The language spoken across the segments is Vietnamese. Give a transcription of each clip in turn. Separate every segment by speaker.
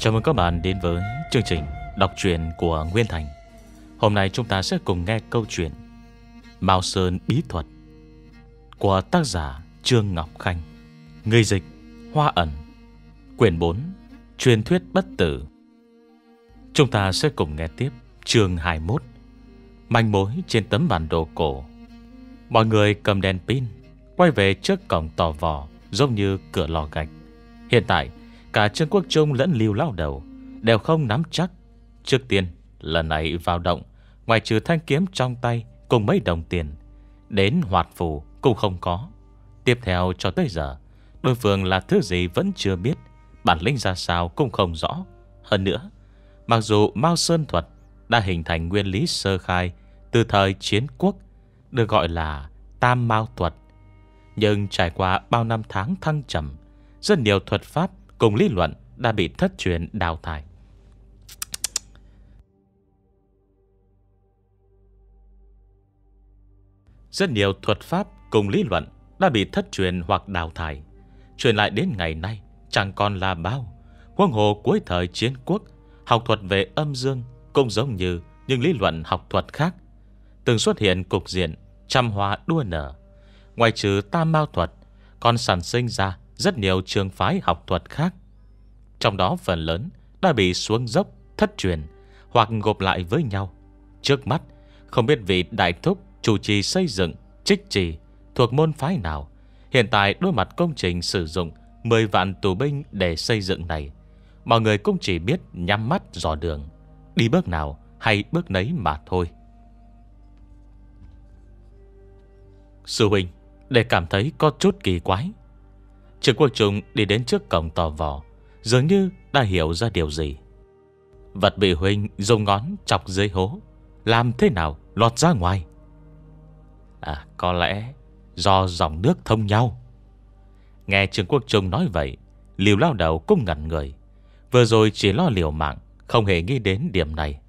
Speaker 1: Chào mừng các bạn đến với chương trình đọc truyện của Nguyên Thành. Hôm nay chúng ta sẽ cùng nghe câu chuyện Mao Sơn Bí Thuật Của tác giả Trương Ngọc Khanh. Người dịch Hoa Ẩn. Quyển 4 Truyền thuyết bất tử. Chúng ta sẽ cùng nghe tiếp chương 21 Manh mối trên tấm bản đồ cổ. Mọi người cầm đèn pin, Quay về trước cổng tò vò Giống như cửa lò gạch. Hiện tại Cả Trương Quốc Trung lẫn Lưu Lao Đầu Đều không nắm chắc. Trước tiên lần này vào động, Ngoài trừ thanh kiếm trong tay Cùng mấy đồng tiền, Đến hoạt phù cũng không có. Tiếp theo cho tới giờ, Đối phương là thứ gì vẫn chưa biết, Bản lĩnh ra sao cũng không rõ. Hơn nữa, Mặc dù Mao Sơn Thuật Đã hình thành nguyên lý sơ khai Từ thời chiến quốc, Được gọi là Tam Mao Thuật, Nhưng trải qua bao năm tháng thăng trầm, Rất nhiều thuật pháp cùng lý luận đã bị thất truyền đào thải. Rất nhiều thuật pháp cùng lý luận đã bị thất truyền hoặc đào thải. Truyền lại đến ngày nay chẳng còn là bao. Huông hồ cuối thời chiến quốc, học thuật về âm dương cũng giống như những lý luận học thuật khác. Từng xuất hiện cục diện trăm hoa đua nở. Ngoài trừ tam mao thuật, còn sản sinh ra rất nhiều trường phái học thuật khác. Trong đó phần lớn đã bị xuống dốc, thất truyền hoặc gộp lại với nhau. Trước mắt, không biết vị đại thúc chủ trì xây dựng, trích trì thuộc môn phái nào. Hiện tại đối mặt công trình sử dụng 10 vạn tù binh để xây dựng này. Mọi người cũng chỉ biết nhắm mắt dò đường. Đi bước nào hay bước nấy mà thôi. Sư huynh, để cảm thấy có chút kỳ quái. Trương Quốc Trung đi đến trước cổng tò vò, Dường như đã hiểu ra điều gì. Vật bị Huynh dùng ngón chọc dưới hố, Làm thế nào lọt ra ngoài? À có lẽ Do dòng nước thông nhau. Nghe Trương Quốc Trung nói vậy Liều lao đầu cũng ngẩn người, Vừa rồi chỉ lo liều mạng, Không hề nghĩ đến điểm này.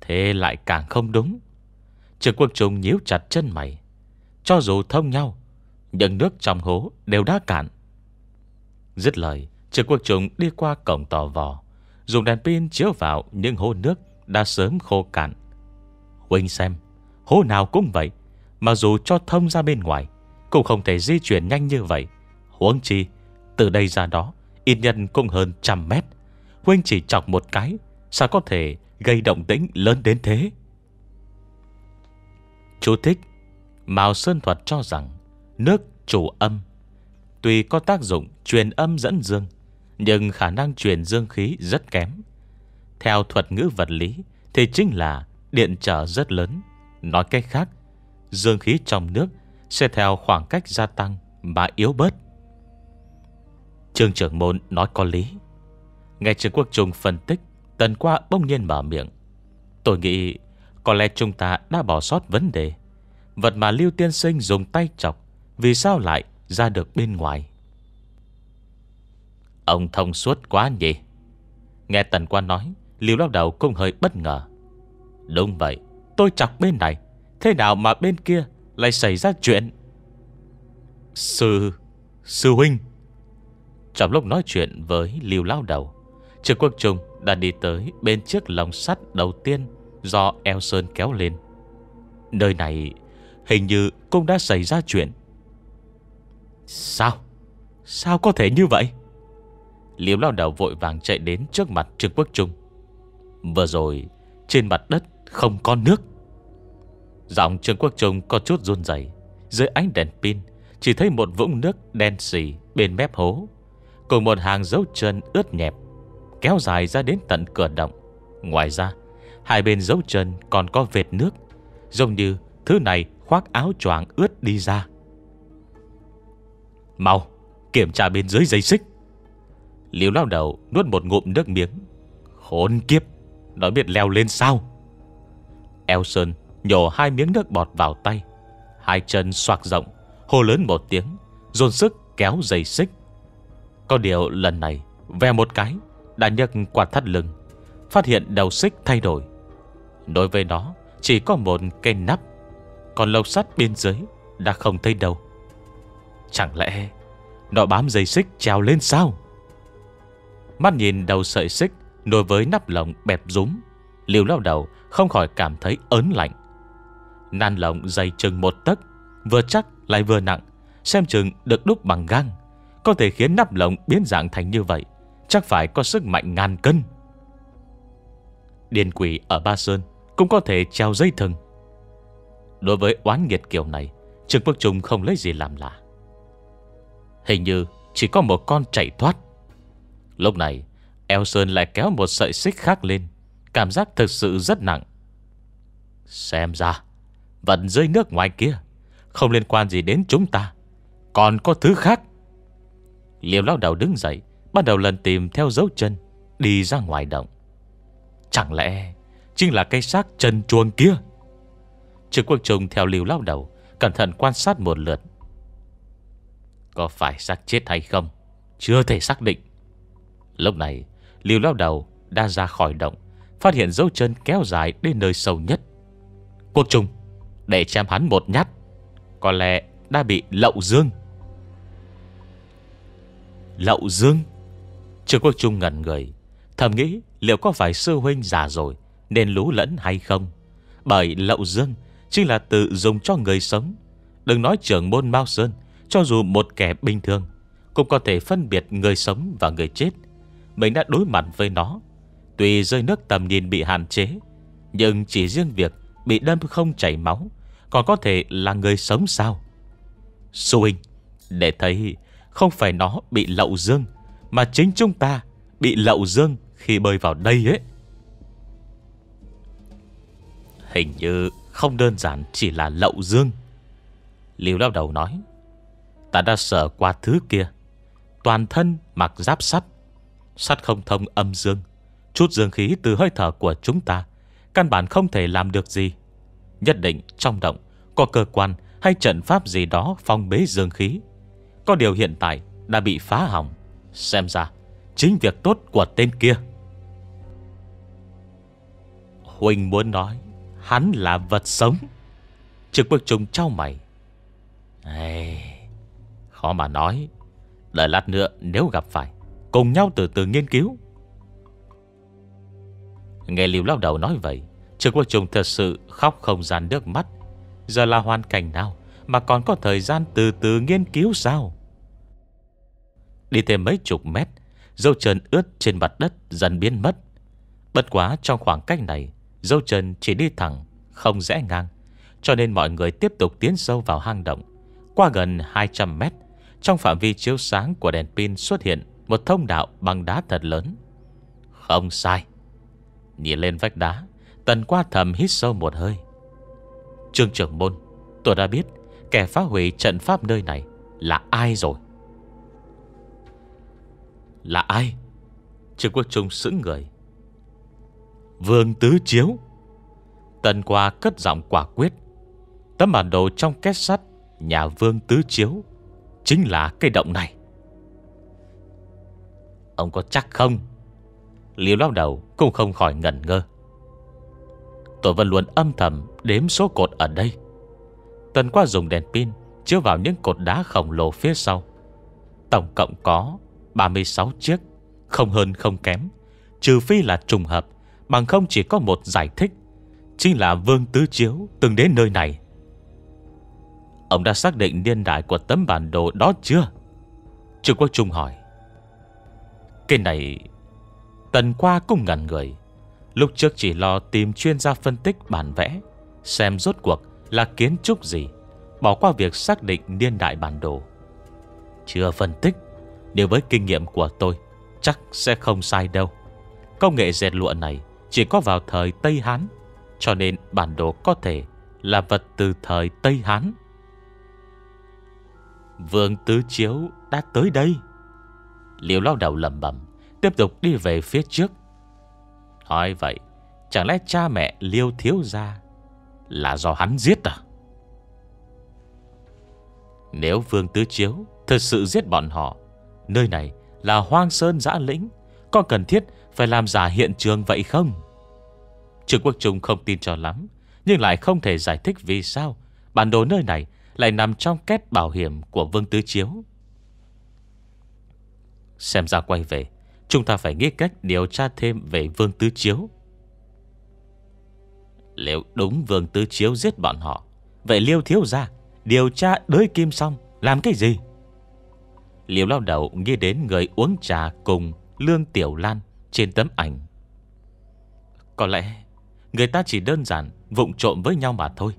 Speaker 1: Thế lại càng không đúng. Trương Quốc Trung nhíu chặt chân mày, Cho dù thông nhau nhưng nước trong hố đều đã cạn. Dứt lời trường Quốc trùng đi qua cổng tò vò, Dùng đèn pin chiếu vào những hố nước Đã sớm khô cạn. Huynh xem, Hố nào cũng vậy, Mà dù cho thông ra bên ngoài, Cũng không thể di chuyển nhanh như vậy. Huống chi, Từ đây ra đó, Ít nhân cũng hơn trăm mét. Huynh chỉ chọc một cái, Sao có thể gây động tĩnh lớn đến thế? Chú thích, Mao Sơn Thuật cho rằng Nước chủ âm. Tuy có tác dụng truyền âm dẫn dương, Nhưng khả năng truyền dương khí rất kém. Theo thuật ngữ vật lý Thì chính là điện trở rất lớn. Nói cách khác, Dương khí trong nước Sẽ theo khoảng cách gia tăng Mà yếu bớt. Trương trưởng môn nói có lý. Nghe Trương Quốc Trung phân tích, Tần qua bỗng nhiên mở miệng. Tôi nghĩ Có lẽ chúng ta đã bỏ sót vấn đề. Vật mà Lưu Tiên Sinh dùng tay chọc vì sao lại ra được bên ngoài? Ông thông suốt quá nhỉ? Nghe Tần Quan nói, Liêu lao đầu cũng hơi bất ngờ. Đúng vậy, Tôi chọc bên này, Thế nào mà bên kia lại xảy ra chuyện? Sư Sư huynh. Trong lúc nói chuyện với Liêu lao đầu, Trương Quốc Trung đã đi tới Bên chiếc lồng sắt đầu tiên Do eo sơn kéo lên. Nơi này Hình như cũng đã xảy ra chuyện Sao? Sao có thể như vậy? Liễu lao đầu vội vàng chạy đến trước mặt Trương Quốc Trung Vừa rồi, Trên mặt đất không có nước. Giọng Trương Quốc Trung có chút run rẩy. Dưới ánh đèn pin, Chỉ thấy một vũng nước đen xì Bên mép hố, Cùng một hàng dấu chân ướt nhẹp, Kéo dài ra đến tận cửa động. Ngoài ra, Hai bên dấu chân còn có vệt nước, Giống như thứ này khoác áo choàng ướt đi ra. Mau, Kiểm tra bên dưới dây xích. Liêu lao đầu nuốt một ngụm nước miếng. Khốn kiếp, Nó biết leo lên sao? Eo Sơn nhổ hai miếng nước bọt vào tay. Hai chân xoạc rộng, Hô lớn một tiếng, Dồn sức kéo dây xích. Có điều lần này Ve một cái, Đã nhấc quạt thắt lưng, Phát hiện đầu xích thay đổi. Đối với nó, chỉ có một cây nắp, Còn lồng sắt bên dưới Đã không thấy đâu. Chẳng lẽ Nó bám dây xích trèo lên sao? Mắt nhìn đầu sợi xích Nối với nắp lồng bẹp rúm Liều lao đầu không khỏi cảm thấy ớn lạnh. Nan lồng dày chừng một tấc, Vừa chắc lại vừa nặng, Xem chừng được đúc bằng gang, Có thể khiến nắp lồng biến dạng thành như vậy, Chắc phải có sức mạnh ngàn cân. Điền quỷ ở Ba Sơn Cũng có thể treo dây thừng. Đối với oán nghiệt kiểu này, Trương Quốc Trung không lấy gì làm lạ. Hình như chỉ có một con chạy thoát. Lúc này, Eo Sơn lại kéo một sợi xích khác lên. Cảm giác thực sự rất nặng. Xem ra Vận rơi nước ngoài kia Không liên quan gì đến chúng ta. Còn có thứ khác. Liều lao đầu đứng dậy, Bắt đầu lần tìm theo dấu chân, Đi ra ngoài động. Chẳng lẽ Chính là cây xác chân chuồng kia? Trương Quốc Trung theo liều lao đầu Cẩn thận quan sát một lượt. Có phải xác chết hay không, Chưa thể xác định. Lúc này Liều lao đầu đã ra khỏi động, Phát hiện dấu chân kéo dài đến nơi sâu nhất. Quốc Trung Để chém hắn một nhát, Có lẽ đã bị lậu dương. Lậu dương? Trương Quốc Trung ngẩn người, Thầm nghĩ liệu có phải sư huynh già rồi Nên lú lẫn hay không. Bởi lậu dương Chính là tự dùng cho người sống. Đừng nói trưởng môn Mao Sơn cho dù một kẻ bình thường, Cũng có thể phân biệt người sống và người chết. Mình đã đối mặt với nó. Tuy rơi nước tầm nhìn bị hạn chế, Nhưng chỉ riêng việc Bị đâm không chảy máu Còn có thể là người sống sao? Sư huynh, Để thấy không phải nó bị lậu dương, Mà chính chúng ta Bị lậu dương khi bơi vào đây ấy. Hình như không đơn giản chỉ là lậu dương. Liêu lao đầu nói Ta đã sợ qua thứ kia. Toàn thân mặc giáp sắt Sắt không thông âm dương Chút dương khí từ hơi thở của chúng ta Căn bản không thể làm được gì. Nhất định trong động Có cơ quan hay trận pháp gì đó phong bế dương khí. Có điều hiện tại đã bị phá hỏng. Xem ra Chính việc tốt của tên kia. Huỳnh muốn nói Hắn là vật sống. Trực bức trùng trao mày. Ê, Khó mà nói. Đợi lát nữa nếu gặp phải, Cùng nhau từ từ nghiên cứu. Nghe liều lao đầu nói vậy Trương Quốc Trung thật sự khóc không gian nước mắt. Giờ là hoàn cảnh nào Mà còn có thời gian từ từ nghiên cứu sao? Đi thêm mấy chục mét Dâu chân ướt trên mặt đất dần biến mất. Bất quá trong khoảng cách này Dâu chân chỉ đi thẳng, Không rẽ ngang. Cho nên mọi người tiếp tục tiến sâu vào hang động, Qua gần 200 mét. Trong phạm vi chiếu sáng của đèn pin xuất hiện Một thông đạo bằng đá thật lớn. Không sai. Nhìn lên vách đá, Tần qua thầm hít sâu một hơi. Trương trưởng môn, Tôi đã biết Kẻ phá hủy trận pháp nơi này Là ai rồi. Là ai? Trương Quốc Trung sững người. Vương Tứ Chiếu. Tần qua cất giọng quả quyết. Tấm bản đồ trong kết sắt, Nhà Vương Tứ Chiếu. Chính là cây động này. Ông có chắc không? Liêu lao đầu, cũng không khỏi ngẩn ngơ. Tôi vẫn luôn âm thầm Đếm số cột ở đây. Tần qua dùng đèn pin, Chiếu vào những cột đá khổng lồ phía sau. Tổng cộng có 36 chiếc, Không hơn không kém, Trừ phi là trùng hợp, Bằng không chỉ có một giải thích, Chính là Vương Tứ Chiếu từng đến nơi này. Ông đã xác định niên đại của tấm bản đồ đó chưa? Trương Quốc Trung hỏi. Cái này, Tần qua cũng ngẩn người. Lúc trước chỉ lo tìm chuyên gia phân tích bản vẽ, Xem rốt cuộc là kiến trúc gì, Bỏ qua việc xác định niên đại bản đồ. Chưa phân tích, Nếu với kinh nghiệm của tôi, Chắc sẽ không sai đâu. Công nghệ dệt lụa này Chỉ có vào thời Tây Hán, Cho nên bản đồ có thể Là vật từ thời Tây Hán. Vương Tứ Chiếu đã tới đây. Liêu lao đầu lầm bầm Tiếp tục đi về phía trước. Hỏi vậy, Chẳng lẽ cha mẹ liêu thiếu gia Là do hắn giết à? Nếu Vương Tứ Chiếu Thật sự giết bọn họ, Nơi này là hoang sơn giã lĩnh, Có cần thiết phải làm giả hiện trường vậy không? Trương Quốc Trung không tin cho lắm, Nhưng lại không thể giải thích vì sao Bản đồ nơi này lại nằm trong kết bảo hiểm của Vương Tứ Chiếu. Xem ra quay về, Chúng ta phải nghĩ cách điều tra thêm về Vương Tứ Chiếu. Liệu đúng Vương Tứ Chiếu giết bọn họ? Vậy Liêu thiếu ra Điều tra đới kim xong, Làm cái gì? Liêu lao đầu nghĩ đến người uống trà cùng Lương Tiểu Lan trên tấm ảnh. Có lẽ Người ta chỉ đơn giản vụng trộm với nhau mà thôi.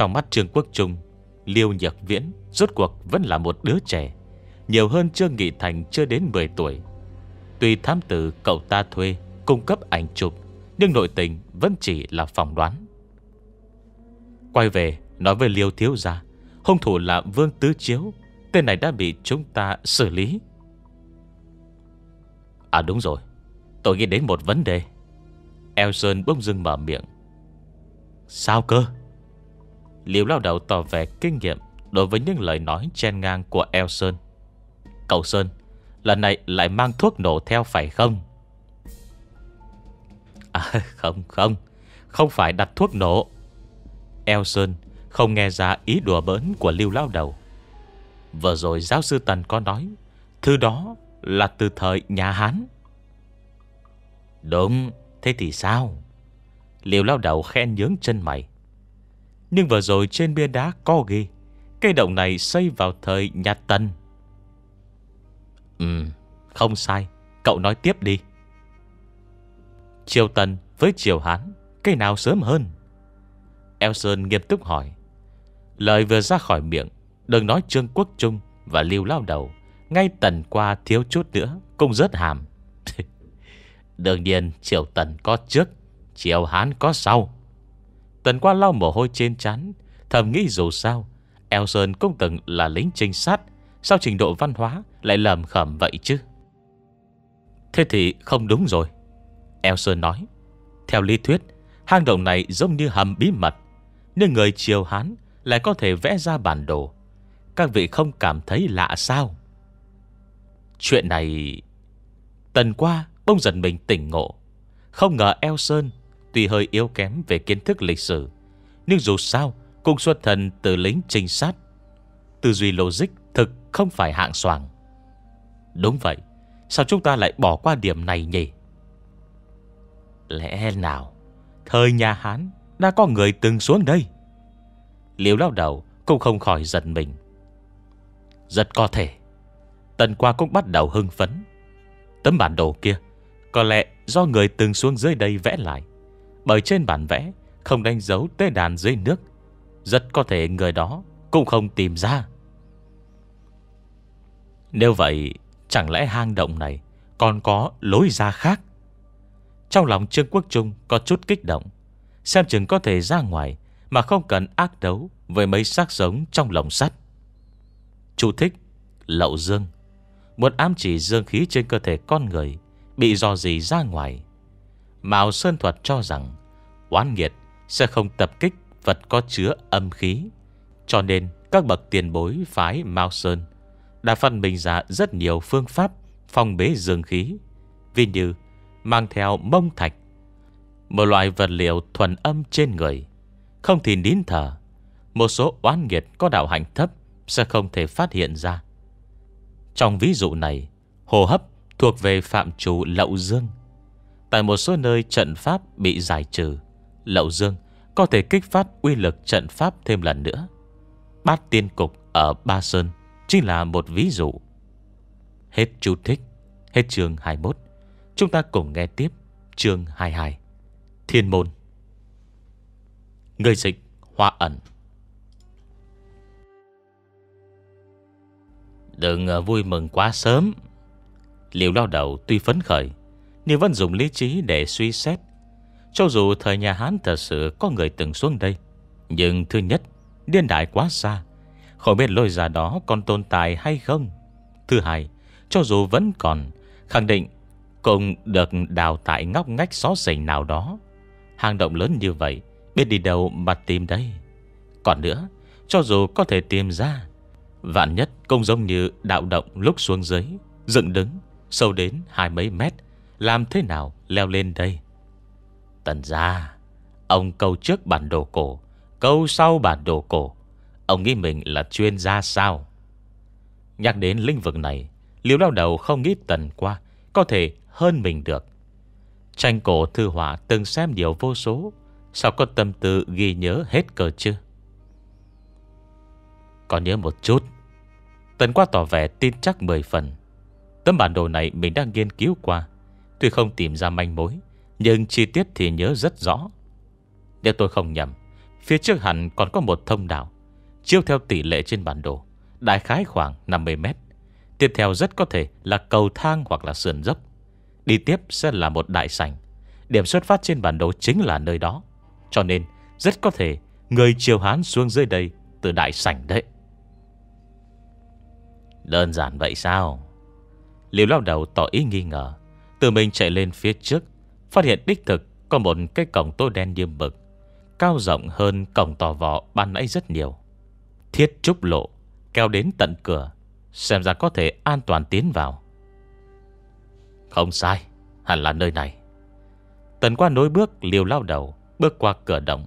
Speaker 1: Trong mắt Trương Quốc Trung, Liêu Nhật Viễn Rốt cuộc vẫn là một đứa trẻ, Nhiều hơn Trương Nghị Thành chưa đến 10 tuổi. Tuy thám tử cậu ta thuê, Cung cấp ảnh chụp, Nhưng nội tình vẫn chỉ là phỏng đoán. Quay về, Nói với Liêu Thiếu Gia, Hung thủ là Vương Tứ Chiếu, Tên này đã bị chúng ta xử lý. À đúng rồi, Tôi nghĩ đến một vấn đề. Elson bỗng dưng mở miệng. Sao cơ? Liều lao đầu tỏ vẻ kinh nghiệm Đối với những lời nói chen ngang của Elson Cậu Sơn, Lần này lại mang thuốc nổ theo phải không? À không không Không phải đặt thuốc nổ. Elson không nghe ra ý đùa bỡn của Lưu Lao Đầu. Vừa rồi giáo sư Tần có nói, Thứ đó là từ thời nhà Hán. Đúng, Thế thì sao? Liều lao đầu khen nhướng chân mày. Nhưng vừa rồi trên bia đá có ghi, Cây động này xây vào thời nhà Tân Ừ Không sai, Cậu nói tiếp đi. Triều Tân với Triều Hán Cây nào sớm hơn? Elson nghiêm túc hỏi. Lời vừa ra khỏi miệng, Đừng nói Trương Quốc Trung Và Lưu Lao Đầu, Ngay tần qua thiếu chút nữa Cũng rớt hàm. Đương nhiên, Triều Tần có trước, Triều Hán có sau. Tần qua lau mồ hôi trên chán Thầm nghĩ dù sao, Elson cũng từng là lính trinh sát, Sao trình độ văn hóa lại lầm khẩm vậy chứ? Thế thì không đúng rồi, Elson nói. Theo lý thuyết, Hang động này giống như hầm bí mật, Nhưng người Triều Hán Lại có thể vẽ ra bản đồ. Các vị không cảm thấy lạ sao? Chuyện này, Tần qua Bông dần mình tỉnh ngộ. Không ngờ Eo Sơn Tuy hơi yếu kém về kiến thức lịch sử, Nhưng dù sao Cũng xuất thần từ lính trinh sát, Tư duy logic thực không phải hạng soàng Đúng vậy, Sao chúng ta lại bỏ qua điểm này nhỉ? Lẽ nào, Thời nhà Hán Đã có người từng xuống đây? Liêu lao đầu, cũng không khỏi giận mình. Rất có thể, Tần qua cũng bắt đầu hưng phấn. Tấm bản đồ kia, có lẽ do người từng xuống dưới đây vẽ lại. Bởi trên bản vẽ Không đánh dấu tế đàn dưới nước. Rất có thể người đó Cũng không tìm ra. Nếu vậy, Chẳng lẽ hang động này Còn có lối ra khác? Trong lòng Trương Quốc Trung Có chút kích động, Xem chừng có thể ra ngoài Mà không cần ác đấu Với mấy xác sống trong lồng sắt. Chú thích, Lậu dương, Muốn ám chỉ dương khí trên cơ thể con người, Bị do gì ra ngoài. Mạo Sơn Thuật cho rằng Oán nghiệt sẽ không tập kích Vật có chứa âm khí. Cho nên các bậc tiền bối phái Mao Sơn Đã phân bình ra rất nhiều phương pháp Phong bế dương khí Vì như mang theo mông thạch, Một loại vật liệu thuần âm trên người. Không thì nín thở, Một số oán nghiệt có đạo hạnh thấp Sẽ không thể phát hiện ra. Trong ví dụ này Hồ hấp thuộc về phạm chủ Lậu Dương. Tại một số nơi trận pháp bị giải trừ, Lậu Dương có thể kích phát uy lực trận pháp thêm lần nữa. Bát tiên cục ở Ba Sơn chính là một ví dụ. Hết chú thích, hết chương 21. Chúng ta cùng nghe tiếp chương 22. Thiên môn. Người dịch hoa ẩn. Đừng à, vui mừng quá sớm Liều lao đầu tuy phấn khởi nhưng vẫn dùng lý trí để suy xét. Cho dù thời nhà Hán thật sự Có người từng xuống đây, Nhưng thứ nhất, Điên đại quá xa. Không biết lôi ra đó còn tồn tại hay không. Thứ hai, Cho dù vẫn còn, Khẳng định Cùng được đào tại ngóc ngách xó xỉnh nào đó. Hang động lớn như vậy, Biết đi đâu mà tìm đây. Còn nữa, Cho dù có thể tìm ra, Vạn nhất công giống như đạo động lúc xuống dưới, Dựng đứng, Sâu đến hai mấy mét làm thế nào leo lên đây? Tần ra Ông câu trước bản đồ cổ, Câu sau bản đồ cổ. Ông nghĩ mình là chuyên gia sao? Nhắc đến lĩnh vực này Liêu lao đầu không nghĩ tần qua, Có thể hơn mình được. Tranh cổ thư họa từng xem nhiều vô số, Sao có tâm tư ghi nhớ hết cơ chứ? Còn nhớ một chút, Tần qua tỏ vẻ tin chắc 10 phần. Tấm bản đồ này mình đang nghiên cứu qua Tuy không tìm ra manh mối, Nhưng chi tiết thì nhớ rất rõ. Nếu tôi không nhầm, Phía trước hẳn còn có một thông đạo, Chiếu theo tỷ lệ trên bản đồ, Đại khái khoảng 50 mét. Tiếp theo rất có thể là cầu thang hoặc là sườn dốc. Đi tiếp sẽ là một đại sảnh. Điểm xuất phát trên bản đồ chính là nơi đó. Cho nên, rất có thể Người triều Hán xuống dưới đây Từ đại sảnh đấy. Đơn giản vậy sao? Liêu lao đầu tỏ ý nghi ngờ. Tự mình chạy lên phía trước, Phát hiện đích thực có một cái cổng tối đen như mực, Cao rộng hơn cổng tò vò ban nãy rất nhiều. Thiết trúc lộ, Kéo đến tận cửa, Xem ra có thể an toàn tiến vào. Không sai, Hẳn là nơi này. Tần qua nối bước liều lao đầu, Bước qua cửa động.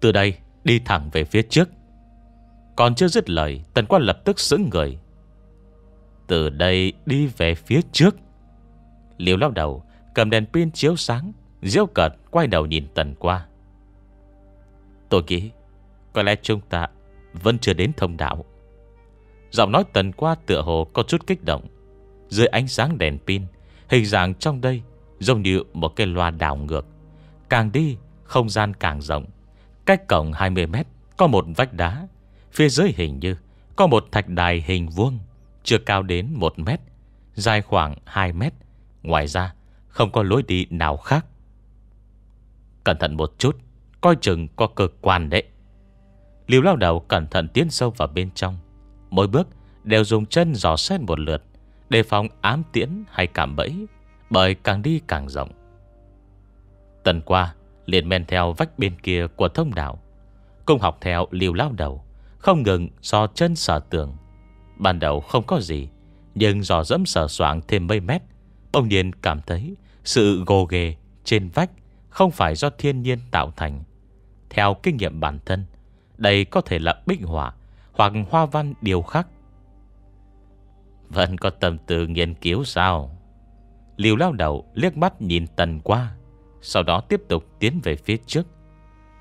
Speaker 1: Từ đây, đi thẳng về phía trước. Còn chưa dứt lời, Tần qua lập tức sững người. Từ đây đi về phía trước. Liều lao đầu, Cầm đèn pin chiếu sáng Diêu cợt quay đầu nhìn tần qua. Tôi nghĩ, Có lẽ chúng ta Vẫn chưa đến thông đạo. Giọng nói tần qua tựa hồ có chút kích động. Dưới ánh sáng đèn pin, Hình dạng trong đây Giống như một cái loa đảo ngược. Càng đi, không gian càng rộng. Cách cổng 20 mét, Có một vách đá. Phía dưới hình như có một thạch đài hình vuông, Chưa cao đến 1 mét, Dài khoảng 2 mét. Ngoài ra, không có lối đi nào khác. Cẩn thận một chút, Coi chừng có cơ quan đấy. Liều lao đầu cẩn thận tiến sâu vào bên trong. Mỗi bước đều dùng chân dò xét một lượt, Đề phòng ám tiễn hay cảm bẫy, Bởi càng đi càng rộng. Tần qua, liền men theo vách bên kia của thông đạo. Cùng học theo liều lao đầu, Không ngừng dò chân sở tường. Ban đầu không có gì, Nhưng dò dẫm sở soạn thêm mấy mét Bỗng nhiên cảm thấy Sự gồ ghề trên vách Không phải do thiên nhiên tạo thành. Theo kinh nghiệm bản thân, Đây có thể là bích họa Hoặc hoa văn điều khắc. Vẫn có tâm tư nghiên cứu sao? Liều lao đầu liếc mắt nhìn tần qua, Sau đó tiếp tục tiến về phía trước.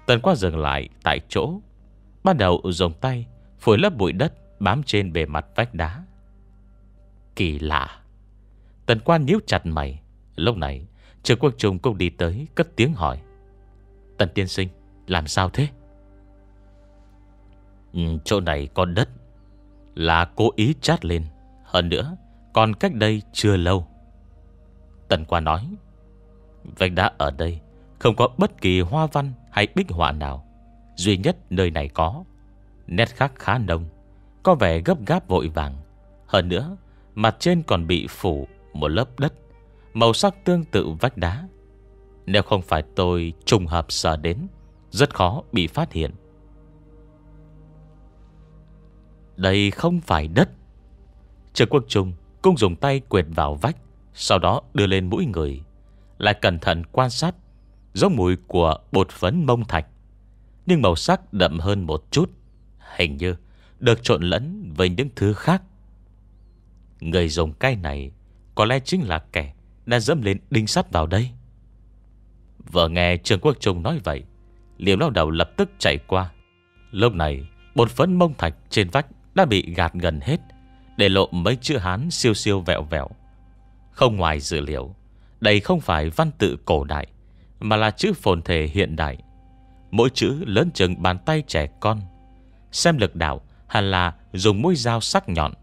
Speaker 1: Tần qua dừng lại tại chỗ Ban đầu dùng tay Phổi lớp bụi đất bám trên bề mặt vách đá. Kỳ lạ! Tần quan nhíu chặt mày. Lúc này Trường Quốc Trung cũng đi tới Cất tiếng hỏi. Tần tiên sinh làm sao thế? Ừ, Chỗ này có đất. Là cố ý chát lên. Hơn nữa Còn cách đây chưa lâu. Tần quan nói. Vách đá ở đây Không có bất kỳ hoa văn hay bích họa nào. Duy nhất nơi này có. Nét khác khá nông. Có vẻ gấp gáp vội vàng. Hơn nữa Mặt trên còn bị phủ một lớp đất, Màu sắc tương tự vách đá. Nếu không phải tôi trùng hợp sờ đến, Rất khó bị phát hiện. Đây không phải đất. Trương Quốc Trung cũng dùng tay quệt vào vách, Sau đó đưa lên mũi người, Lại cẩn thận quan sát Giống mùi của bột phấn mông thạch. Nhưng màu sắc đậm hơn một chút, Hình như được trộn lẫn với những thứ khác. Người dùng cái này có lẽ chính là kẻ Đã dẫm lên đinh sắt vào đây. Vợ nghe Trương Quốc Trung nói vậy Liềm lao đầu lập tức chạy qua. Lúc này, Bột phấn mông thạch trên vách Đã bị gạt gần hết, Để lộ mấy chữ Hán siêu siêu vẹo vẹo. Không ngoài dữ liệu, Đây không phải văn tự cổ đại, Mà là chữ phồn thể hiện đại. Mỗi chữ lớn chừng bàn tay trẻ con. Xem lực đạo, Hẳn là dùng mũi dao sắc nhọn,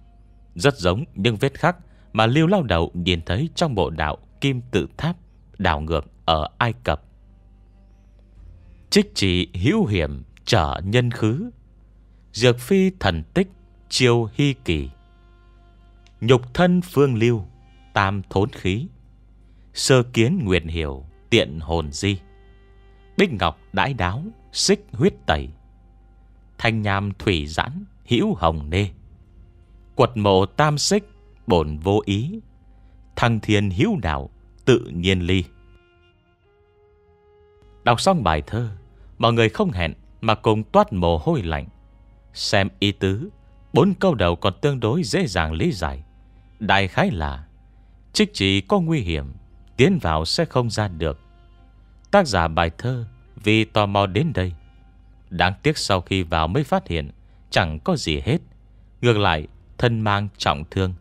Speaker 1: Rất giống những vết khắc mà lưu lao đầu nhìn thấy trong bộ đạo Kim tự tháp, Đảo ngược ở Ai Cập. Trích chỉ hữu hiểm trở nhân khứ, Dược phi thần tích Chiêu hy kỳ. Nhục thân phương lưu, Tam thốn khí, Sơ kiến nguyện hiểu, Tiện hồn di. Bích ngọc đãi đáo, Xích huyết tẩy. Thanh nham thủy giãn, hữu hồng nê. Quật mộ tam xích Bổn vô ý. Thăng thiên hữu đạo, Tự nhiên ly. Đọc xong bài thơ, Mọi người không hẹn Mà cùng toát mồ hôi lạnh, Xem ý tứ. Bốn câu đầu còn tương đối dễ dàng lý giải. Đại khái là, Trích chỉ có nguy hiểm, Tiến vào sẽ không ra được. Tác giả bài thơ Vì tò mò đến đây. Đáng tiếc sau khi vào mới phát hiện Chẳng có gì hết. Ngược lại, thân mang trọng thương.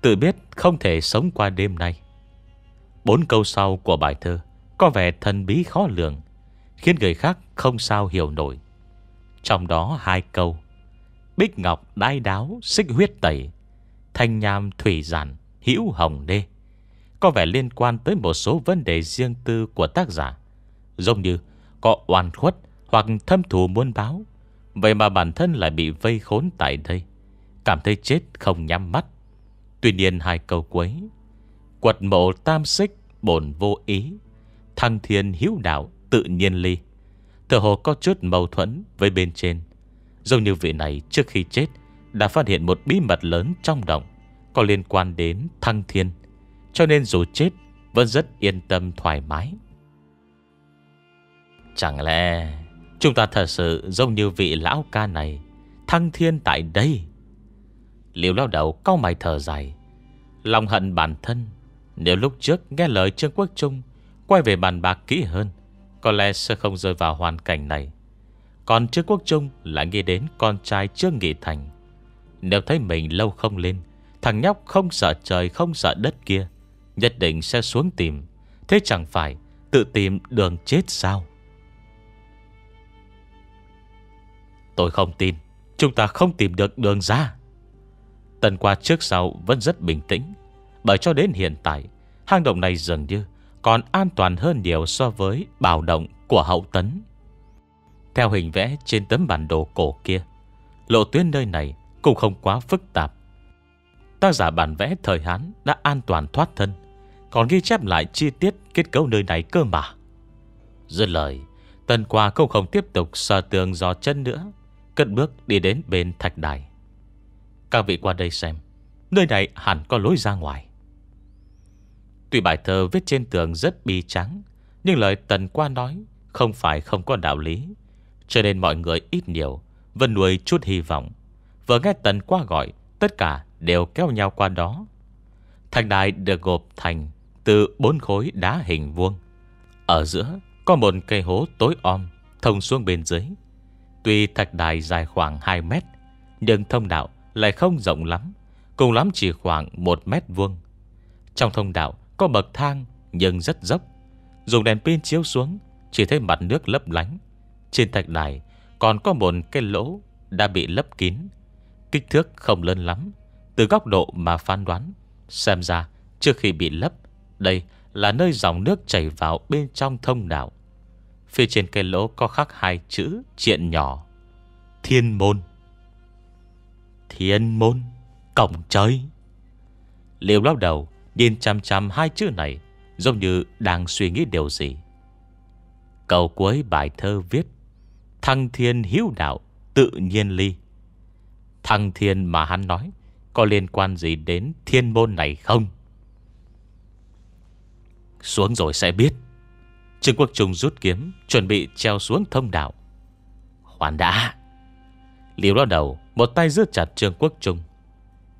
Speaker 1: Tự biết không thể sống qua đêm nay. Bốn câu sau của bài thơ Có vẻ thần bí khó lường, Khiến người khác không sao hiểu nổi. Trong đó hai câu, Bích ngọc đai đáo, Xích huyết tẩy, Thanh nham thủy giản, hữu hồng đê. Có vẻ liên quan tới một số vấn đề riêng tư của tác giả, Giống như có oan khuất Hoặc thâm thù muôn báo Vậy mà bản thân lại bị vây khốn tại đây, Cảm thấy chết không nhắm mắt. Tuy nhiên hai câu cuối. Quật mộ tam xích, bổn vô ý. Thăng thiên hiếu đạo, tự nhiên ly. Thờ hồ có chút mâu thuẫn với bên trên. Giống như vị này trước khi chết, Đã phát hiện một bí mật lớn trong động, Có liên quan đến thăng thiên. Cho nên dù chết, Vẫn rất yên tâm thoải mái. Chẳng lẽ, Chúng ta thật sự giống như vị lão ca này, Thăng thiên tại đây? Liêu lao đầu cau mày thở dài. Lòng hận bản thân, Nếu lúc trước nghe lời Trương Quốc Trung, Quay về bàn bạc kỹ hơn, Có lẽ sẽ không rơi vào hoàn cảnh này. Còn Trương Quốc Trung lại nghĩ đến con trai Trương Nghị Thành. Nếu thấy mình lâu không lên, Thằng nhóc không sợ trời, không sợ đất kia, Nhất định sẽ xuống tìm. Thế chẳng phải tự tìm đường chết sao? Tôi không tin, Chúng ta không tìm được đường ra. Tần qua trước sau vẫn rất bình tĩnh. Bởi cho đến hiện tại, Hang động này dường như Còn an toàn hơn nhiều so với bảo động của hậu tấn. Theo hình vẽ trên tấm bản đồ cổ kia, Lộ tuyến nơi này Cũng không quá phức tạp. Tác giả bản vẽ thời Hán Đã an toàn thoát thân, Còn ghi chép lại chi tiết kết cấu nơi này cơ mà. Dứt lời Tần qua không không tiếp tục sờ tường dò chân nữa, Cất bước đi đến bên thạch đài. Các vị qua đây xem, Nơi này hẳn có lối ra ngoài. Tuy bài thơ viết trên tường rất bi trắng Nhưng lời tần qua nói Không phải không có đạo lý, Cho nên mọi người ít nhiều Vẫn nuôi chút hy vọng. Vừa nghe tần qua gọi, Tất cả đều kéo nhau qua đó. Thành đài được gộp thành Từ bốn khối đá hình vuông. Ở giữa có một cây hố tối om Thông xuống bên dưới. Tuy thạch đài dài khoảng 2 mét, Nhưng thông đạo lại không rộng lắm, Cùng lắm chỉ khoảng 1 mét vuông. Trong thông đạo có bậc thang Nhưng rất dốc. Dùng đèn pin chiếu xuống, Chỉ thấy mặt nước lấp lánh. Trên thạch đài còn có một cái lỗ Đã bị lấp kín. Kích thước không lớn lắm, Từ góc độ mà phán đoán, Xem ra trước khi bị lấp, Đây là nơi dòng nước chảy vào bên trong thông đạo. Phía trên cây lỗ có khắc hai chữ triện nhỏ, Thiên môn. Thiên môn, Cổng trời. Liêu lao đầu, Nhìn chăm chăm hai chữ này, Giống như đang suy nghĩ điều gì. Câu cuối bài thơ viết, Thăng thiên hiếu đạo Tự nhiên ly. Thăng thiên mà hắn nói, Có liên quan gì đến thiên môn này không? Xuống rồi sẽ biết. Trương Quốc Trung rút kiếm, Chuẩn bị treo xuống thông đạo. Hoàn đã. Liêu lo đầu một tay giữ chặt Trương Quốc Trung.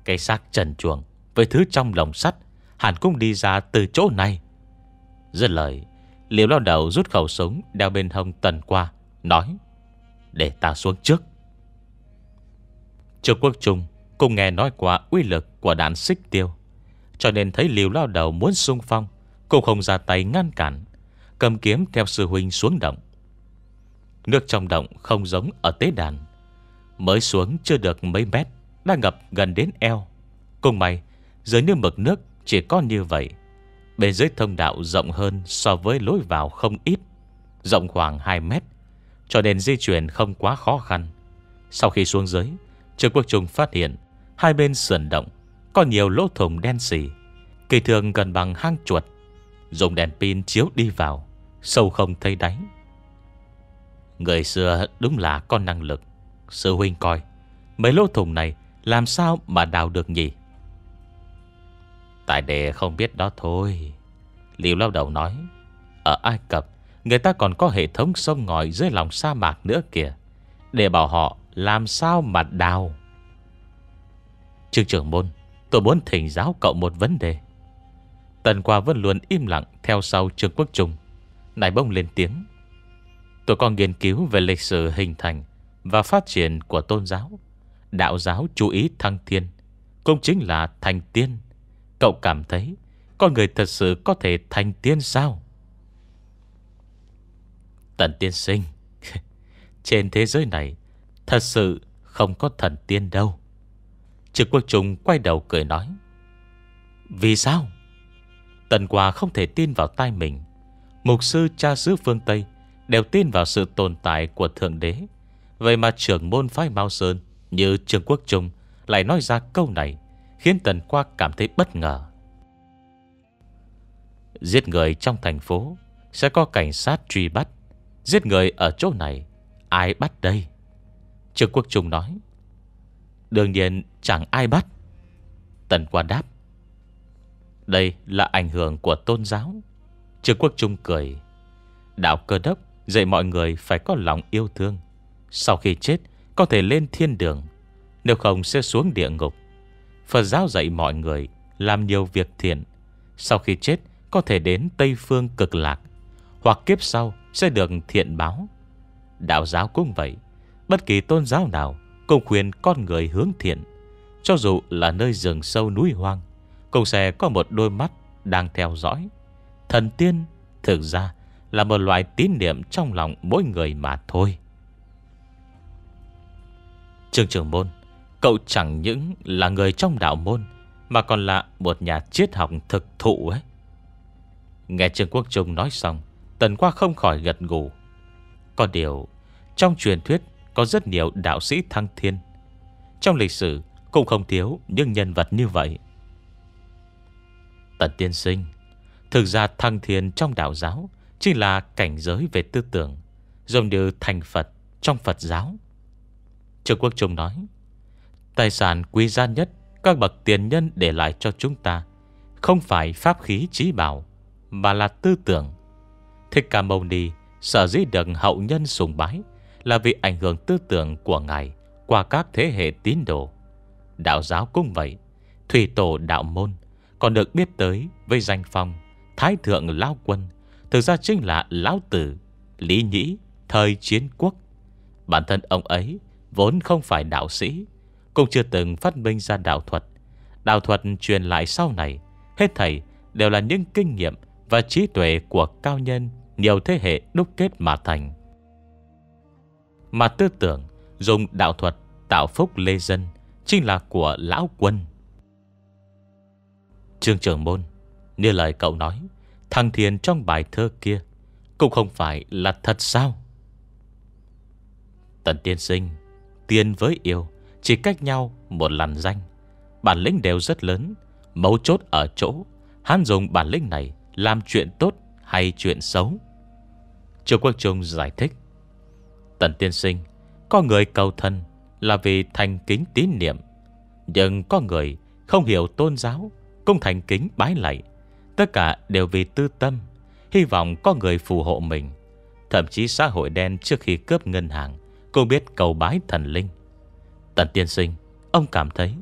Speaker 1: Cây xác trần chuồng Với thứ trong lòng sắt Hàn cũng đi ra từ chỗ này. Dứt lời liều lao đầu rút khẩu súng Đeo bên hông tần qua, Nói, Để ta xuống trước. Trương Quốc Trung Cũng nghe nói qua uy lực của đạn xích tiêu, Cho nên thấy liều lao đầu muốn xung phong, Cũng không ra tay ngăn cản, Cầm kiếm theo sư huynh xuống động. Nước trong động không giống ở tế đàn Mới xuống chưa được mấy mét, Đã ngập gần đến eo. Cùng may Dưới nước mực nước chỉ có như vậy. Bên dưới thông đạo rộng hơn So với lối vào không ít, Rộng khoảng 2 mét, Cho nên di chuyển không quá khó khăn. Sau khi xuống dưới, Trương Quốc Trung phát hiện Hai bên sườn động Có nhiều lỗ thùng đen xì, Kỳ thường gần bằng hang chuột, Dùng đèn pin chiếu đi vào, Sâu không thấy đáy. Người xưa đúng là có năng lực. Sư huynh coi. Mấy lỗ thùng này Làm sao mà đào được nhỉ? Tại đề không biết đó thôi. Liệu lao đầu nói, Ở Ai Cập, Người ta còn có hệ thống sông ngòi dưới lòng sa mạc nữa kìa. Để bảo họ làm sao mà đào? Trương trưởng môn, Tôi muốn thỉnh giáo cậu một vấn đề. Tần qua vẫn luôn im lặng Theo sau Trương Quốc Trung. Này bông lên tiếng, Tôi còn nghiên cứu về lịch sử hình thành và phát triển của tôn giáo. Đạo giáo chú ý thăng thiên, Cũng chính là thành tiên. Cậu cảm thấy Con người thật sự có thể thành tiên sao? Tần tiên sinh, Trên thế giới này Thật sự không có thần tiên đâu. Trực quốc trùng quay đầu cười nói, Vì sao? Tần Hòa không thể tin vào tai mình. Mục sư cha xứ phương Tây Đều tin vào sự tồn tại của Thượng Đế. Vậy mà trưởng môn phái Mao Sơn Như Trương Quốc Trung Lại nói ra câu này, Khiến Tần Qua cảm thấy bất ngờ. Giết người trong thành phố Sẽ có cảnh sát truy bắt. Giết người ở chỗ này, Ai bắt đây? Trương Quốc Trung nói. Đương nhiên chẳng ai bắt. Tần Qua đáp. Đây là ảnh hưởng của tôn giáo. Trương Quốc Trung cười. Đạo cơ đốc dạy mọi người phải có lòng yêu thương. Sau khi chết, Có thể lên thiên đường. Nếu không sẽ xuống địa ngục. Phật giáo dạy mọi người Làm nhiều việc thiện. Sau khi chết, có thể đến Tây Phương cực lạc, Hoặc kiếp sau sẽ được thiện báo. Đạo giáo cũng vậy. Bất kỳ tôn giáo nào Cũng khuyên con người hướng thiện. Cho dù là nơi rừng sâu núi hoang, Cũng sẽ có một đôi mắt Đang theo dõi. Thần tiên thực ra Là một loại tín niệm trong lòng mỗi người mà thôi. Trương Trường Môn, Cậu chẳng những là người trong đạo môn, Mà còn là một nhà triết học thực thụ ấy. Nghe Trương Quốc Trung nói xong, Tần qua không khỏi gật gù. Có điều, Trong truyền thuyết có rất nhiều đạo sĩ thăng thiên. Trong lịch sử Cũng không thiếu những nhân vật như vậy. Tần tiên sinh, Thực ra thăng thiên trong đạo giáo Chỉ là cảnh giới về tư tưởng, Giống như thành Phật trong Phật giáo. Trương Quốc Trung nói, Tài sản quý giá nhất Các bậc tiền nhân để lại cho chúng ta Không phải pháp khí trí bảo, Mà là tư tưởng. Thích Ca Mâu Ni Sở dĩ được hậu nhân sùng bái Là vì ảnh hưởng tư tưởng của Ngài Qua các thế hệ tín đồ. Đạo giáo cũng vậy, Thủy tổ đạo môn Còn được biết tới với danh phong Thái thượng lao Quân, Thực ra chính là Lão Tử, Lý Nhĩ, Thời chiến quốc. Bản thân ông ấy Vốn không phải đạo sĩ, Cũng chưa từng phát minh ra đạo thuật. Đạo thuật truyền lại sau này, Hết thầy đều là những kinh nghiệm Và trí tuệ của cao nhân Nhiều thế hệ đúc kết mà thành. Mà tư tưởng Dùng đạo thuật tạo phúc lê dân Chính là của lão quân. Trương trưởng môn, Như lời cậu nói Thằng thiền trong bài thơ kia Cũng không phải là thật sao? Tần tiên sinh Tiên với yêu, Chỉ cách nhau một làn danh. Bản lĩnh đều rất lớn, Mấu chốt ở chỗ, Hắn dùng bản lĩnh này Làm chuyện tốt hay chuyện xấu. Triều Quốc Trung giải thích, Tần tiên sinh, Có người cầu thân Là vì thành kính tín niệm, Nhưng có người không hiểu tôn giáo, Cũng thành kính bái lạy. Tất cả đều vì tư tâm, Hy vọng có người phù hộ mình. Thậm chí xã hội đen trước khi cướp ngân hàng Cô biết cầu bái thần linh. Tần tiên sinh, Ông cảm thấy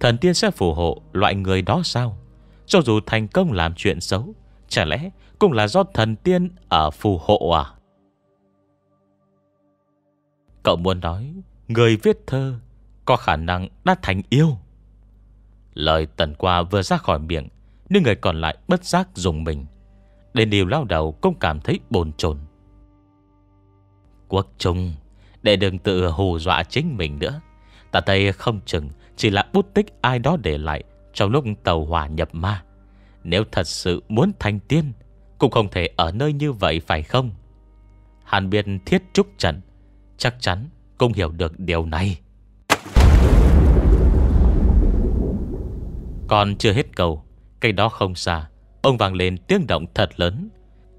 Speaker 1: Thần tiên sẽ phù hộ loại người đó sao? Cho dù thành công làm chuyện xấu, Chả lẽ cũng là do thần tiên Ở phù hộ à? Cậu muốn nói, Người viết thơ Có khả năng đã thành yêu. Lời tần qua vừa ra khỏi miệng Nhưng người còn lại bất giác dùng mình. Đền điều lao đầu cũng cảm thấy bồn chồn. Quốc trung để đừng tự hù dọa chính mình nữa. Ta thấy không chừng Chỉ là bút tích ai đó để lại Trong lúc tàu hỏa nhập ma. Nếu thật sự muốn thành tiên, Cũng không thể ở nơi như vậy phải không? Hàn Biệt thiết trúc trận Chắc chắn cũng hiểu được điều này. Còn chưa hết cầu Cây đó không xa, Ông vang lên tiếng động thật lớn,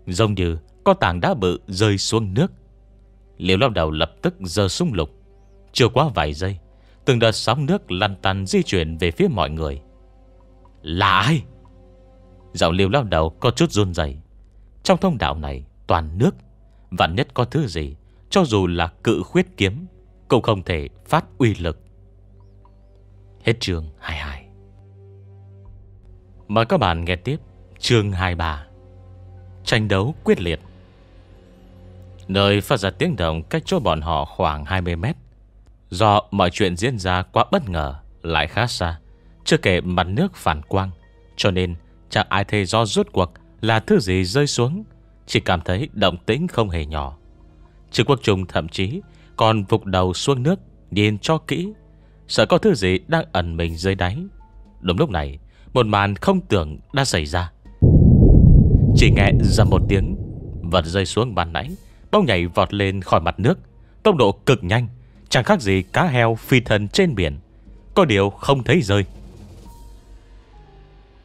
Speaker 1: Giống như có tảng đá bự rơi xuống nước. Liều lao đầu lập tức giơ sung lục. Chưa quá vài giây, Từng đợt sóng nước lăn tăn di chuyển về phía mọi người. Là ai? Giọng liều lao đầu có chút run dày Trong thông đạo này, toàn nước, Vạn nhất có thứ gì, Cho dù là cự khuyết kiếm, Cũng không thể phát uy lực. Hết chương 22 Mời các bạn nghe tiếp chương 23 Tranh đấu quyết liệt. Nơi phát ra tiếng động cách chỗ bọn họ khoảng 20 mét. Do mọi chuyện diễn ra quá bất ngờ, Lại khá xa, Chưa kể mặt nước phản quang, Cho nên chẳng ai thấy do rút cuộc Là thứ gì rơi xuống, Chỉ cảm thấy động tĩnh không hề nhỏ. Trừ Quốc Trung thậm chí Còn vụt đầu xuống nước, Nhìn cho kỹ, Sợ có thứ gì đang ẩn mình dưới đáy. Đúng lúc này, Một màn không tưởng đã xảy ra. Chỉ nghe ra một tiếng, Vật rơi xuống bàn nãy. Bông nhảy vọt lên khỏi mặt nước. Tốc độ cực nhanh, Chẳng khác gì cá heo phi thần trên biển. Có điều không thấy rơi.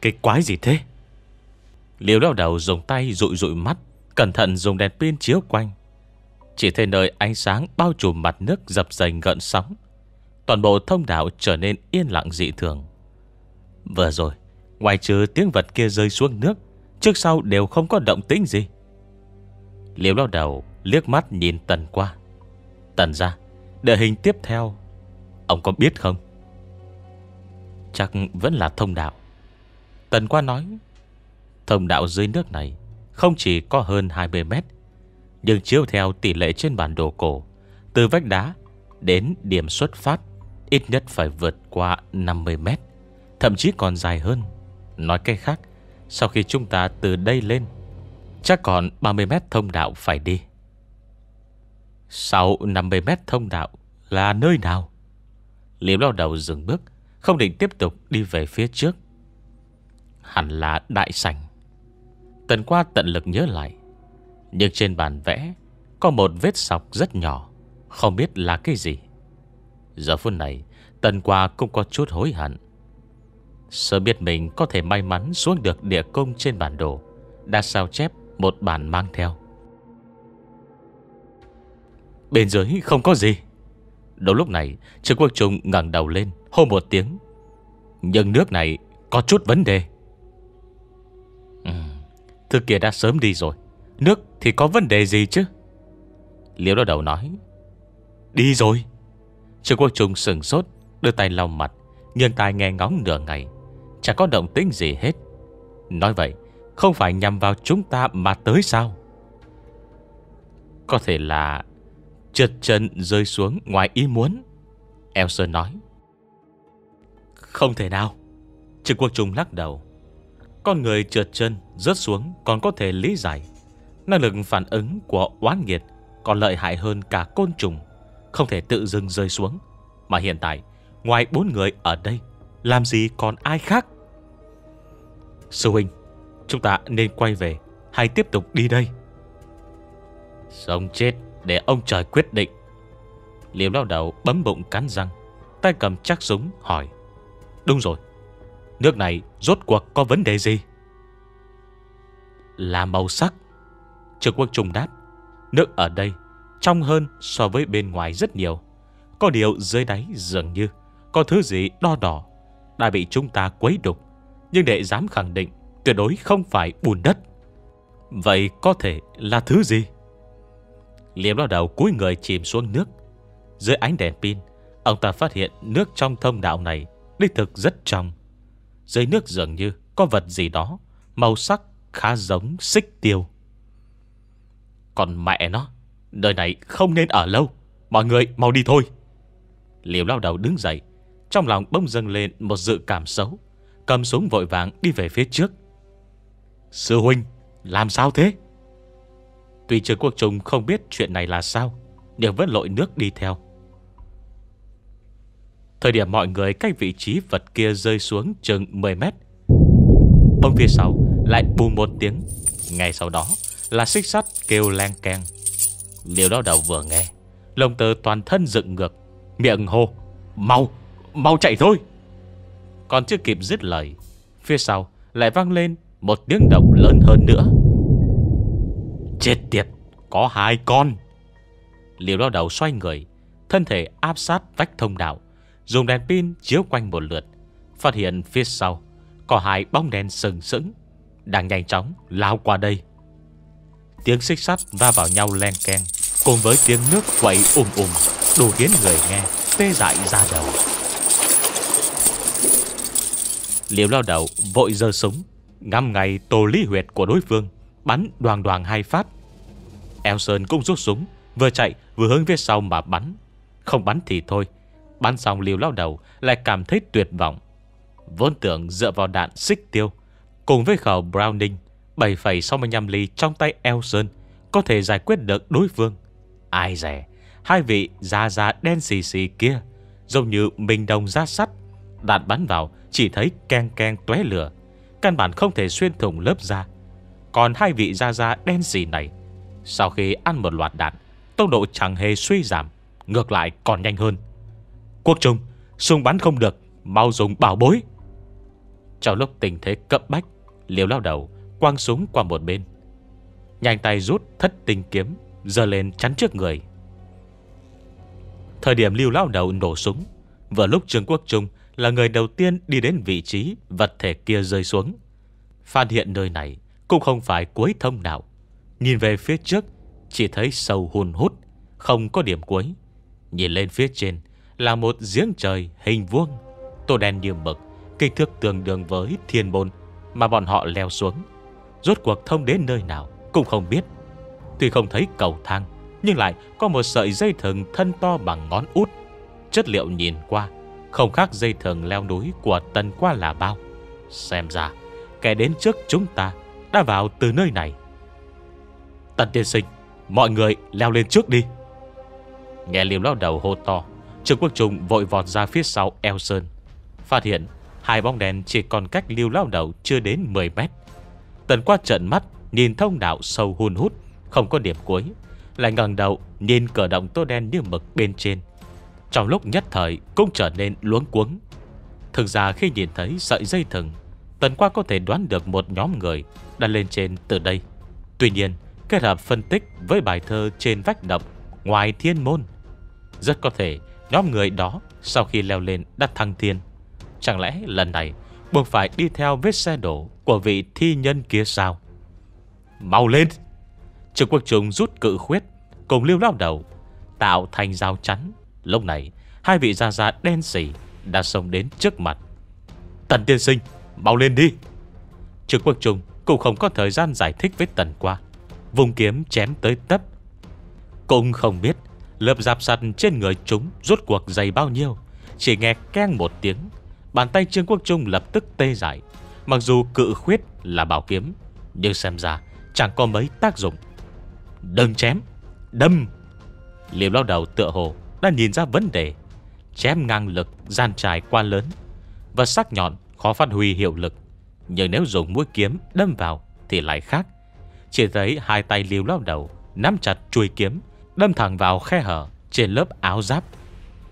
Speaker 1: Cái quái gì thế? Liêu đau đầu dùng tay rụi rụi mắt, Cẩn thận dùng đèn pin chiếu quanh. Chỉ thấy nơi ánh sáng bao trùm mặt nước dập dành gợn sóng. Toàn bộ thông đạo trở nên yên lặng dị thường. Vừa rồi, Ngoài trừ tiếng vật kia rơi xuống nước, Trước sau đều không có động tĩnh gì. Liêu đau đầu Liếc mắt nhìn Tần qua. Tần ra, Địa hình tiếp theo, Ông có biết không? Chắc vẫn là thông đạo. Tần qua nói, Thông đạo dưới nước này Không chỉ có hơn 20 mét, Nhưng chiếu theo tỷ lệ trên bản đồ cổ, Từ vách đá Đến điểm xuất phát, Ít nhất phải vượt qua 50 mét, Thậm chí còn dài hơn. Nói cách khác, Sau khi chúng ta từ đây lên, Chắc còn 30 mét thông đạo phải đi. Sau 50 mét thông đạo Là nơi nào? Liếm lao đầu dừng bước, Không định tiếp tục đi về phía trước. Hẳn là đại sảnh. Tần qua tận lực nhớ lại. Nhưng trên bàn vẽ Có một vết sọc rất nhỏ, Không biết là cái gì. Giờ phút này, Tần qua cũng có chút hối hận. Sơ biết mình có thể may mắn xuống được địa công trên bản đồ, Đã sao chép một bản mang theo. Bên dưới không có gì. Đúng lúc này Trương Quốc Trung ngẩng đầu lên Hô một tiếng. Nhưng nước này có chút vấn đề. Ừ, Thứ kia đã sớm đi rồi. Nước thì có vấn đề gì chứ? Liễu đó đầu nói. Đi rồi. Trương Quốc Trung sừng sốt Đưa tay lau mặt Nhưng tai nghe ngóng nửa ngày Chẳng có động tĩnh gì hết. Nói vậy Không phải nhằm vào chúng ta mà tới sao? Có thể là Trượt chân rơi xuống ngoài ý muốn Elson nói. Không thể nào. Trương Quốc Trung lắc đầu. Con người trượt chân rớt xuống Còn có thể lý giải. Năng lực phản ứng của oán nghiệt Còn lợi hại hơn cả côn trùng. Không thể tự dưng rơi xuống. Mà hiện tại Ngoài bốn người ở đây Làm gì còn ai khác? Sư huynh Chúng ta nên quay về Hay tiếp tục đi đây? Sống chết để ông trời quyết định. Liêm lao đầu bấm bụng cắn răng, Tay cầm chắc súng hỏi, Đúng rồi, Nước này rốt cuộc có vấn đề gì? Là màu sắc. Trường Quốc Trung đáp, Nước ở đây trong hơn so với bên ngoài rất nhiều. Có điều dưới đáy dường như Có thứ gì đo đỏ, Đã bị chúng ta quấy đục. Nhưng để dám khẳng định Tuyệt đối không phải bùn đất. Vậy có thể là thứ gì? Liêm lao đầu cúi người chìm xuống nước. Dưới ánh đèn pin, Ông ta phát hiện nước trong thông đạo này Đích thực rất trong. Dưới nước dường như có vật gì đó, Màu sắc khá giống xích tiêu. Còn mẹ nó Nơi này không nên ở lâu, Mọi người mau đi thôi. Liễu lao đầu đứng dậy, Trong lòng bông dâng lên một dự cảm xấu, Cầm súng vội vàng đi về phía trước. Sư huynh, Làm sao thế? Tuy Trương Quốc Trung không biết chuyện này là sao Nhưng vẫn lội nước đi theo. Thời điểm mọi người cách vị trí vật kia rơi xuống chừng 10 mét Bông phía sau lại bù một tiếng. Ngay sau đó là xích sắt kêu len keng. Liều đó đầu vừa nghe Lông tơ toàn thân dựng ngược Miệng hô Mau, mau chạy thôi! Còn chưa kịp dứt lời Phía sau lại vang lên Một tiếng động lớn hơn nữa. Chết tiệt, Có hai con. Liều lao đầu xoay người, Thân thể áp sát vách thông đạo, Dùng đèn pin chiếu quanh một lượt. Phát hiện phía sau, Có hai bóng đèn sừng sững, Đang nhanh chóng lao qua đây. Tiếng xích sắt va vào nhau len keng, Cùng với tiếng nước quậy ùm ùm Đủ khiến người nghe tê dại ra đầu. Liều lao đầu vội giơ súng, Ngắm ngay tổ lý huyệt của đối phương. Bắn đoàn đoàn hai phát. Elson cũng rút súng Vừa chạy vừa hướng phía sau mà bắn. Không bắn thì thôi Bắn xong liều lao đầu lại cảm thấy tuyệt vọng. Vốn tưởng dựa vào đạn xích tiêu Cùng với khẩu Browning 7,65 ly trong tay Elson Có thể giải quyết được đối phương. Ai rẻ Hai vị da da đen xì xì kia Giống như mình đồng ra sắt Đạn bắn vào chỉ thấy keng keng tué lửa Căn bản không thể xuyên thủng lớp da. Còn hai vị da da đen gì này? Sau khi ăn một loạt đạn, Tốc độ chẳng hề suy giảm, Ngược lại còn nhanh hơn. Quốc trung, Súng bắn không được, Mau dùng bảo bối. Trong lúc tình thế cấp bách Liều lao đầu Quang súng qua một bên. Nhanh tay rút thất tinh kiếm Giờ lên chắn trước người. Thời điểm liều lao đầu nổ súng, Vừa lúc Trương Quốc Trung Là người đầu tiên đi đến vị trí Vật thể kia rơi xuống. Phát hiện nơi này cũng không phải cuối thông nào. Nhìn về phía trước, Chỉ thấy sâu hùn hút, Không có điểm cuối. Nhìn lên phía trên, Là một giếng trời hình vuông, Tô đen như mực, Kích thước tương đương với thiên môn Mà bọn họ leo xuống. Rốt cuộc thông đến nơi nào Cũng không biết. Tuy không thấy cầu thang, Nhưng lại có một sợi dây thừng thân to bằng ngón út. Chất liệu nhìn qua, Không khác dây thừng leo núi của tần qua là bao. Xem ra, Kẻ đến trước chúng ta đã vào từ nơi này. Tần tiên sinh, Mọi người leo lên trước đi. Nghe liều lao đầu hô to, Trương Quốc Trung vội vọt ra phía sau eo sơn. Phát hiện Hai bóng đèn chỉ còn cách liêu lao đầu chưa đến 10 mét. Tần qua trận mắt, Nhìn thông đạo sâu hun hút, Không có điểm cuối. Lại ngẩng đầu, nhìn cờ động tô đen như mực bên trên. Trong lúc nhất thời Cũng trở nên luống cuống. Thực ra khi nhìn thấy sợi dây thừng Tần qua có thể đoán được một nhóm người Đã lên trên từ đây. Tuy nhiên, kết hợp phân tích với bài thơ trên vách động Ngoài thiên môn, Rất có thể nhóm người đó Sau khi leo lên đã thăng thiên. Chẳng lẽ lần này Buộc phải đi theo vết xe đổ Của vị thi nhân kia sao? Mau lên! Trương quốc trung rút cự khuyết, Cùng lưu lao đầu, Tạo thành rào chắn. Lúc này, Hai vị gia gia đen xỉ Đã xông đến trước mặt. Tần tiên sinh! Mau lên đi. Trương quốc trung cũng không có thời gian giải thích với tần qua. Vùng kiếm chém tới tấp. Cũng không biết Lớp giáp sắt trên người chúng Rốt cuộc dày bao nhiêu. Chỉ nghe keng một tiếng, Bàn tay Trương Quốc Trung lập tức tê dại. Mặc dù cự khuyết là bảo kiếm, Nhưng xem ra chẳng có mấy tác dụng. Đừng chém, Đâm. Liềm lao đầu tựa hồ đã nhìn ra vấn đề, Chém ngang lực gian trải qua lớn Và sắc nhọn khó phát huy hiệu lực. Nhưng nếu dùng mũi kiếm đâm vào Thì lại khác. Chỉ thấy hai tay liều lao đầu, Nắm chặt chuôi kiếm, Đâm thẳng vào khe hở trên lớp áo giáp.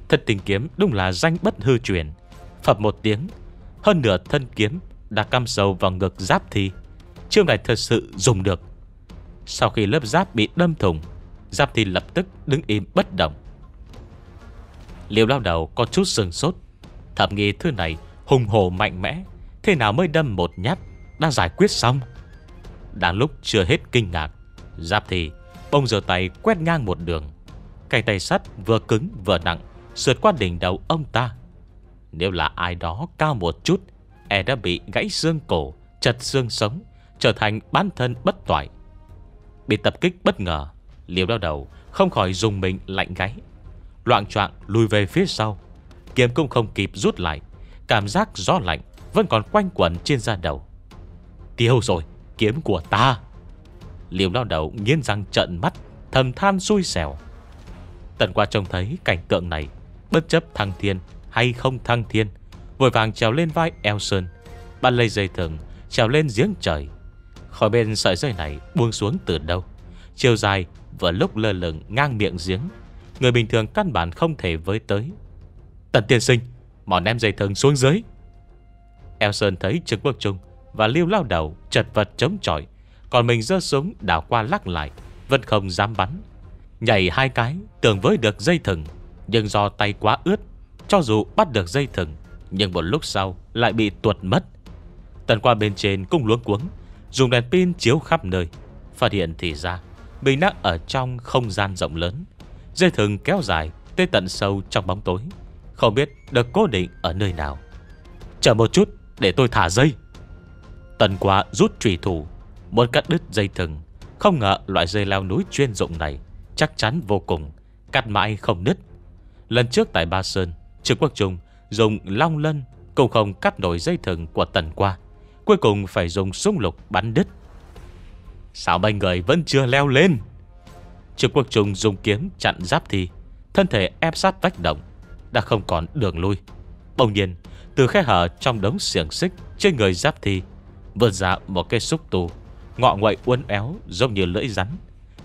Speaker 1: Thật tình kiếm đúng là danh bất hư truyền. Phập một tiếng, Hơn nửa thân kiếm đã căm sâu vào ngực giáp thi. Chiêu này thật sự dùng được. Sau khi lớp giáp bị đâm thùng Giáp thi lập tức đứng im bất động. Liều lao đầu có chút sừng sốt. Thầm nghi thứ này hùng hồ mạnh mẽ, Thế nào mới đâm một nhát, Đã giải quyết xong. Đang lúc chưa hết kinh ngạc, Giáp thì bông giờ tay quét ngang một đường. Cây tay sắt vừa cứng vừa nặng, Sượt qua đỉnh đầu ông ta. Nếu là ai đó cao một chút E đã bị gãy xương cổ, Chật xương sống, Trở thành bán thân bất toại. Bị tập kích bất ngờ liều đau đầu không khỏi dùng mình lạnh gáy. Loạn trọng lùi về phía sau, Kiếm cũng không kịp rút lại. Cảm giác gió lạnh Vẫn còn quanh quẩn trên da đầu. Tiêu rồi, kiếm của ta. Liều lao đầu nghiến răng trận mắt, Thầm than xui xẻo. Tần qua trông thấy cảnh tượng này, Bất chấp thăng thiên hay không thăng thiên, Vội vàng trèo lên vai Elson Bắt lấy dây thừng, Trèo lên giếng trời. Khỏi bên sợi dây này buông xuống từ đâu, Chiều dài vừa lúc lơ lửng ngang miệng giếng, Người bình thường căn bản không thể với tới. Tần tiên sinh mò ném dây thừng xuống dưới. Elson thấy Trương Quốc Trung Và Liêu lao đầu chật vật chống chọi, Còn mình giơ súng đảo qua lắc lại, Vẫn không dám bắn. Nhảy hai cái tưởng với được dây thừng, Nhưng do tay quá ướt, Cho dù bắt được dây thừng, Nhưng một lúc sau lại bị tuột mất. Tần qua bên trên cũng luống cuống, Dùng đèn pin chiếu khắp nơi, Phát hiện thì ra Mình đang ở trong không gian rộng lớn, Dây thừng kéo dài Tới tận sâu trong bóng tối. Không biết được cố định ở nơi nào. Chờ một chút Để tôi thả dây. Tần quá rút trùy thủ, Muốn cắt đứt dây thừng. Không ngờ loại dây leo núi chuyên dụng này Chắc chắn vô cùng, Cắt mãi không đứt Lần trước tại Ba Sơn, Trương Quốc Trung dùng long lân Cũng không cắt nổi dây thừng của tần qua, Cuối cùng phải dùng súng lục bắn đứt. Sao mấy người vẫn chưa leo lên? Trương Quốc Trung dùng kiếm chặn giáp thi, Thân thể ép sát vách động. Đã không còn đường lui. Bỗng nhiên, từ khe hở trong đống xiềng xích Trên người giáp thi Vươn ra một cây xúc tu, Ngọ nguậy uốn éo giống như lưỡi rắn.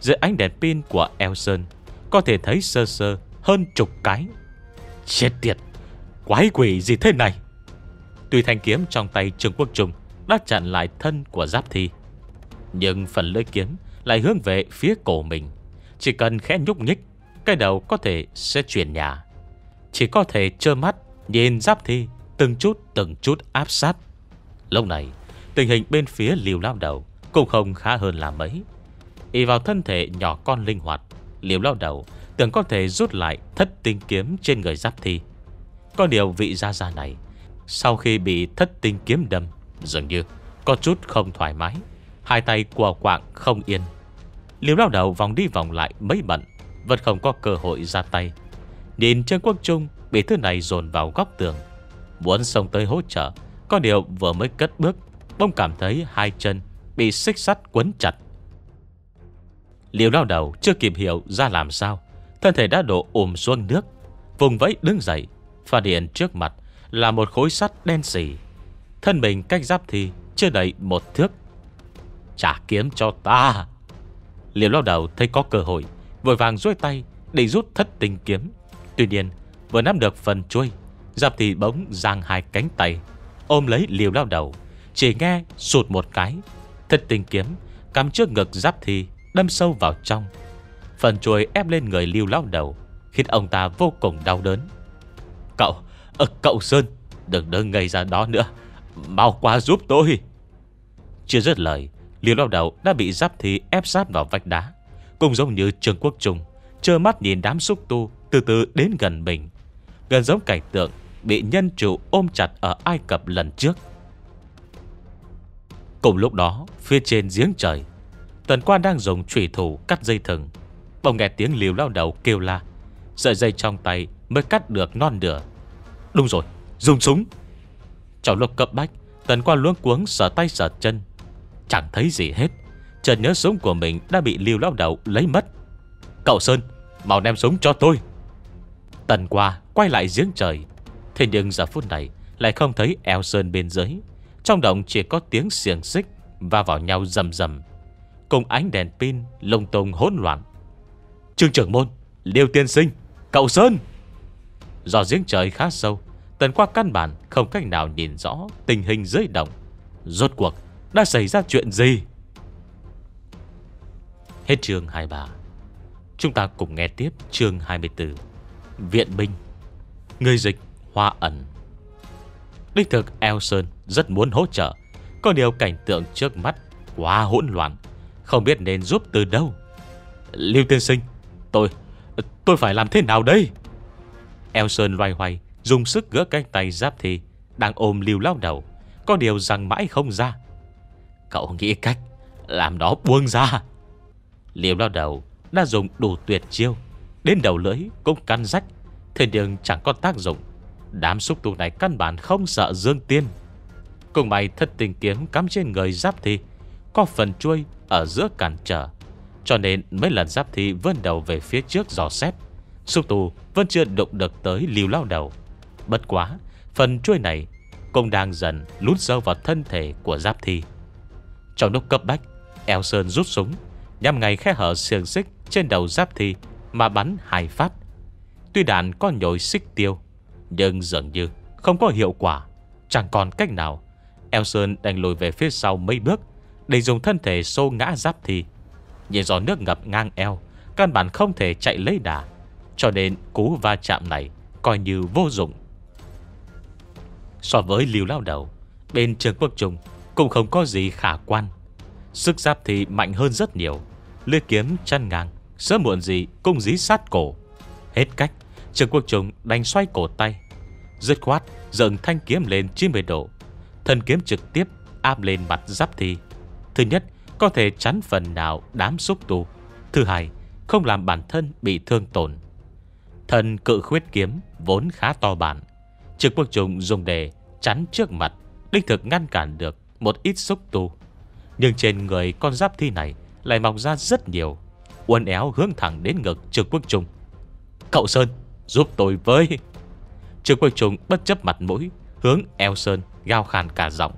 Speaker 1: Dưới ánh đèn pin của Elson Có thể thấy sơ sơ hơn chục cái. Chết tiệt, Quái quỷ gì thế này? Tuy thanh kiếm trong tay Trương Quốc Trung Đã chặn lại thân của giáp thi, Nhưng phần lưỡi kiếm Lại hướng về phía cổ mình. Chỉ cần khẽ nhúc nhích, Cái đầu có thể sẽ chuyển nhà. Chỉ có thể trơ mắt, Nhìn giáp thi, Từng chút từng chút áp sát. Lúc này, Tình hình bên phía liều lao đầu Cũng không khá hơn là mấy. Y vào thân thể nhỏ con linh hoạt Liều lao đầu Tưởng có thể rút lại thất tinh kiếm trên người giáp thi. Có điều vị gia gia này, Sau khi bị thất tinh kiếm đâm, Dường như có chút không thoải mái, Hai tay của quạng không yên. Liều lao đầu vòng đi vòng lại mấy bận, Vẫn không có cơ hội ra tay. Nhìn Trương Quốc Trung, Bị thứ này dồn vào góc tường. Muốn xông tới hỗ trợ, Có điều vừa mới cất bước Bông cảm thấy hai chân Bị xích sắt quấn chặt. Liều lao đầu chưa kịp hiểu ra làm sao, Thân thể đã đổ ùm xuống nước, Vùng vẫy đứng dậy, Phát hiện trước mặt là một khối sắt đen xỉ Thân mình cách giáp thì Chưa đầy một thước. Trả kiếm cho ta! Liều lao đầu thấy có cơ hội, Vội vàng duỗi tay để rút thất tình kiếm. Tuy nhiên vừa nắm được phần chuôi Giáp thì bỗng giang hai cánh tay Ôm lấy liều lao đầu Chỉ nghe sụt một cái. Thật tình kiếm Cắm trước ngực giáp thì Đâm sâu vào trong. Phần chuôi ép lên người liều lao đầu Khiến ông ta vô cùng đau đớn. Cậu, à, cậu Sơn Đừng đứng ngây ra đó nữa Mau qua giúp tôi. Chưa dứt lời Liều lao đầu đã bị giáp thì ép sát vào vách đá Cũng giống như Trương Quốc Trung trơ mắt nhìn đám xúc tu từ từ đến gần mình. Gần giống cảnh tượng Bị nhân chủ ôm chặt ở Ai Cập lần trước. Cùng lúc đó, Phía trên giếng trời, Tần quan đang dùng trùy thủ cắt dây thừng. Bỗng nghe tiếng liều lao đầu kêu la, Sợi dây trong tay mới cắt được non nửa. Đúng rồi, Dùng súng. Trong lúc cấp bách, Tần quan luống cuống sở tay sở chân. Chẳng thấy gì hết Trần nhớ súng của mình đã bị liều lao đầu lấy mất. Cậu Sơn, Mau đem súng cho tôi. Tần qua, quay lại giếng trời. Thế nhưng giờ phút này Lại không thấy eo sơn bên dưới. Trong động chỉ có tiếng xiềng xích và vào nhau rầm rầm. Cùng ánh đèn pin lông tung hỗn loạn. Trương trưởng môn, Liêu tiên sinh, Cậu Sơn! Do giếng trời khá sâu, Tần qua căn bản không cách nào nhìn rõ Tình hình dưới động. Rốt cuộc, đã xảy ra chuyện gì? Hết chương 23 Chúng ta cùng nghe tiếp chương 24 Viện binh Người dịch, Hoa ẩn. Đích thực Elson rất muốn hỗ trợ, Có điều cảnh tượng trước mắt Quá hỗn loạn, Không biết nên giúp từ đâu. Lưu tiên sinh, Tôi Tôi phải làm thế nào đây? Elson loay hoay, Dùng sức gỡ cánh tay giáp thì Đang ôm lưu lao đầu, Có điều rằng mãi không ra. Cậu nghĩ cách, Làm nó buông ra. Liều lao đầu đã dùng đủ tuyệt chiêu Đến đầu lưỡi cũng căn rách. Thế nhưng chẳng có tác dụng. Đám xúc tu này căn bản không sợ Dương Tiên. Cùng mày thất tình kiếm cắm trên người giáp thi, Có phần chuôi ở giữa cản trở. Cho nên mấy lần giáp thi vươn đầu về phía trước dò xét, Xúc tu vẫn chưa đụng được tới liều lao đầu. Bất quá, Phần chuôi này cũng đang dần lút sâu vào thân thể của giáp thi. Trong lúc cấp bách, Eo Sơn rút súng, Nhằm ngay khe hở xiềng xích trên đầu giáp thi mà bắn hai phát. Tuy đạn có nhồi xích tiêu, Nhưng dường như không có hiệu quả. Chẳng còn cách nào. Elson đành lùi về phía sau mấy bước, Để dùng thân thể xô ngã giáp thi. Nhìn gió nước ngập ngang eo, Căn bản không thể chạy lấy đà. Cho nên cú va chạm này Coi như vô dụng. So với liều lao đầu, Bên trường quốc trung Cũng không có gì khả quan. Sức giáp thì mạnh hơn rất nhiều Lưỡi kiếm chăn ngang Sớm muộn gì cũng dí sát cổ. Hết cách, Trường quốc trung đành xoay cổ tay. Dứt khoát dựng thanh kiếm lên 90 độ. Thần kiếm trực tiếp áp lên mặt giáp thi. Thứ nhất, Có thể chắn phần nào đám xúc tu. Thứ hai, Không làm bản thân bị thương tổn. Thần cự khuyết kiếm Vốn khá to bản. Trực quốc trùng dùng để chắn trước mặt, Đích thực ngăn cản được Một ít xúc tu. Nhưng trên người con giáp thi này Lại mọc ra rất nhiều. Uốn éo hướng thẳng đến ngực Trương quốc trung. Cậu Sơn, giúp tôi với. Trương quốc trung bất chấp mặt mũi, Hướng eo Sơn gao khàn cả giọng.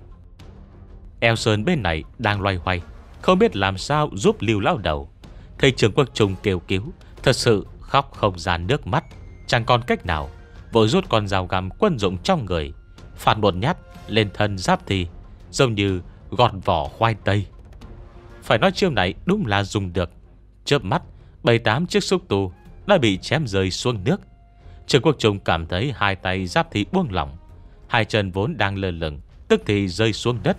Speaker 1: Eo Sơn bên này đang loay hoay, Không biết làm sao giúp lưu lão đầu. Thầy trường quốc trung kêu cứu, Thật sự khóc không ra nước mắt. Chẳng còn cách nào, Vội rút con dao găm quân dụng trong người Phạt một nhát lên thân giáp thì Giống như gọt vỏ khoai tây. Phải nói chiêu này đúng là dùng được. Chớp mắt Bảy tám chiếc xúc tu Đã bị chém rơi xuống nước. Trương quốc trung cảm thấy hai tay giáp thì buông lỏng, Hai chân vốn đang lơ lửng, Tức thì rơi xuống đất.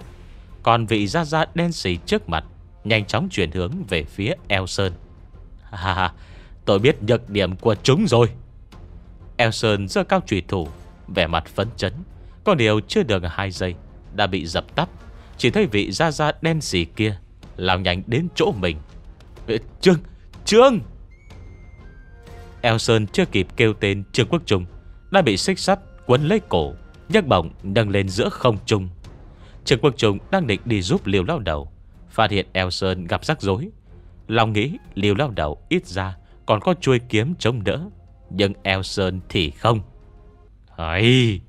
Speaker 1: Còn vị ra ra đen sì trước mặt Nhanh chóng chuyển hướng về phía eo sơn. Ha ha Tôi biết nhược điểm của chúng rồi. Eo sơn giơ cao trùy thủ, Vẻ mặt phấn chấn. Có điều chưa được hai giây, Đã bị dập tắt. Chỉ thấy vị ra ra đen sì kia Lao nhanh đến chỗ mình. Trương Trương. Eo Sơn chưa kịp kêu tên Trương Quốc Trung, Đã bị xích sắt quấn lấy cổ, nhấc bổng nâng lên giữa không trung. Trương Quốc Trung đang định đi giúp liều lao đầu, Phát hiện Eo Sơn gặp rắc rối. Lòng nghĩ liều lao đầu ít ra Còn có chuôi kiếm chống đỡ, Nhưng Eo Sơn thì không. Hay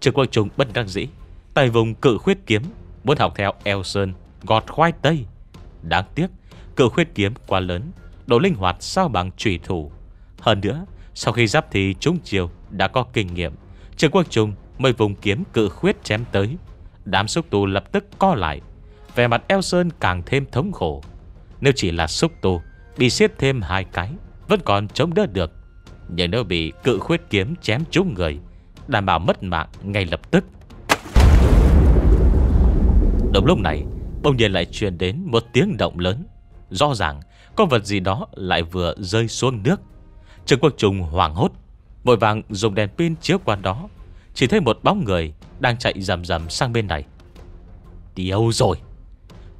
Speaker 1: Trương Quốc Trung bất đắc dĩ, Tay vùng cự khuyết kiếm, Muốn học theo Eo Sơn Gọt khoai tây. Đáng tiếc Cự khuyết kiếm quá lớn Độ linh hoạt sao bằng trùy thủ. Hơn nữa, Sau khi giáp thì chúng chiều Đã có kinh nghiệm. Trương Quốc Trung mới vùng kiếm cự khuyết chém tới. Đám xúc tu lập tức co lại. Vẻ mặt eo sơn càng thêm thống khổ. Nếu chỉ là xúc tu, Bị xiết thêm hai cái, Vẫn còn chống đỡ được. Nhưng nếu bị cự khuyết kiếm chém trúng người, Đảm bảo mất mạng ngay lập tức. Đồng lúc này, Bỗng nhiên lại truyền đến một tiếng động lớn. Rõ ràng Có vật gì đó lại vừa rơi xuống nước. Trường Quốc Trung hoảng hốt, Vội vàng dùng đèn pin chiếu qua đó. Chỉ thấy một bóng người Đang chạy rầm rầm sang bên này. Điêu rồi!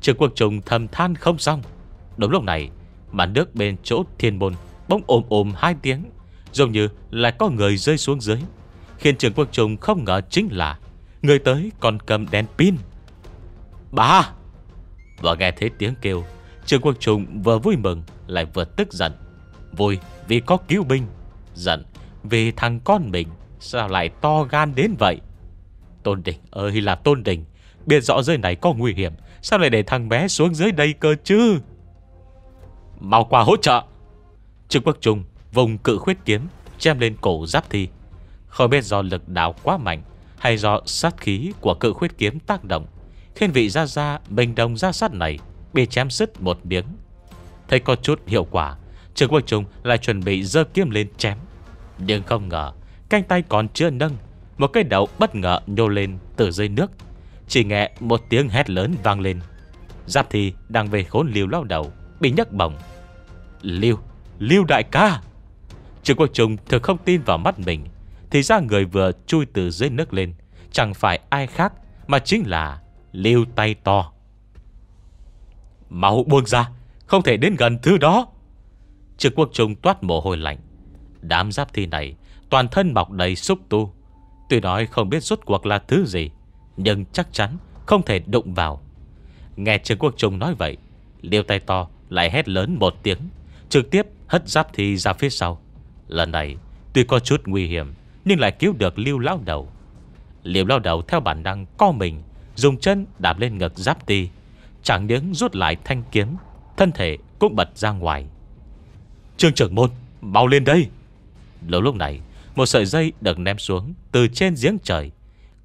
Speaker 1: Trường Quốc Trung thầm than không xong. Đúng lúc này, Màn nước bên chỗ thiên môn Bỗng ồm ồm hai tiếng, Giống như là có người rơi xuống dưới. Khiến trường Quốc Trung không ngờ chính là Người tới còn cầm đèn pin. Bà! Và nghe thấy tiếng kêu Trương Quốc Trung vừa vui mừng, Lại vừa tức giận. Vui vì có cứu binh, Giận vì thằng con mình, Sao lại to gan đến vậy? Tôn Đình ơi là Tôn Đình, Biết rõ dưới này có nguy hiểm, Sao lại để thằng bé xuống dưới đây cơ chứ? Mau qua hỗ trợ. Trương Quốc Trung vùng cự khuyết kiếm, Chém lên cổ giáp thi. Không biết do lực đạo quá mạnh Hay do sát khí của cự khuyết kiếm tác động, Khiến vị ra ra Bình đồng ra sát này Bị chém sứt một miếng. Thấy có chút hiệu quả Trương Quốc Trung lại chuẩn bị dơ kiếm lên chém. Nhưng không ngờ Canh tay còn chưa nâng Một cái đầu bất ngờ nhô lên từ dưới nước. Chỉ nghe một tiếng hét lớn vang lên. Giáp thì đang về khốn liều lao đầu Bị nhấc bổng. Liêu, Liêu đại ca! Trương Quốc Trung thực không tin vào mắt mình Thì ra người vừa chui từ dưới nước lên Chẳng phải ai khác Mà chính là Liêu tay to. Máu buông ra, Không thể đến gần thứ đó. Trực quốc trung toát mồ hôi lạnh. Đám giáp thi này, Toàn thân mọc đầy xúc tu. Tuy nói không biết rốt cuộc là thứ gì, Nhưng chắc chắn không thể đụng vào. Nghe Trương Quốc Trung nói vậy, Liêu tay to lại hét lớn một tiếng, Trực tiếp hất giáp thi ra phía sau. Lần này, tuy có chút nguy hiểm, Nhưng lại cứu được Liêu lao đầu. Liêu lao đầu theo bản năng co mình, Dùng chân đạp lên ngực giáp thi. Chẳng những rút lại thanh kiếm, Thân thể cũng bật ra ngoài. Trương trưởng môn, Mau lên đây. Lâu lúc này, Một sợi dây được ném xuống Từ trên giếng trời.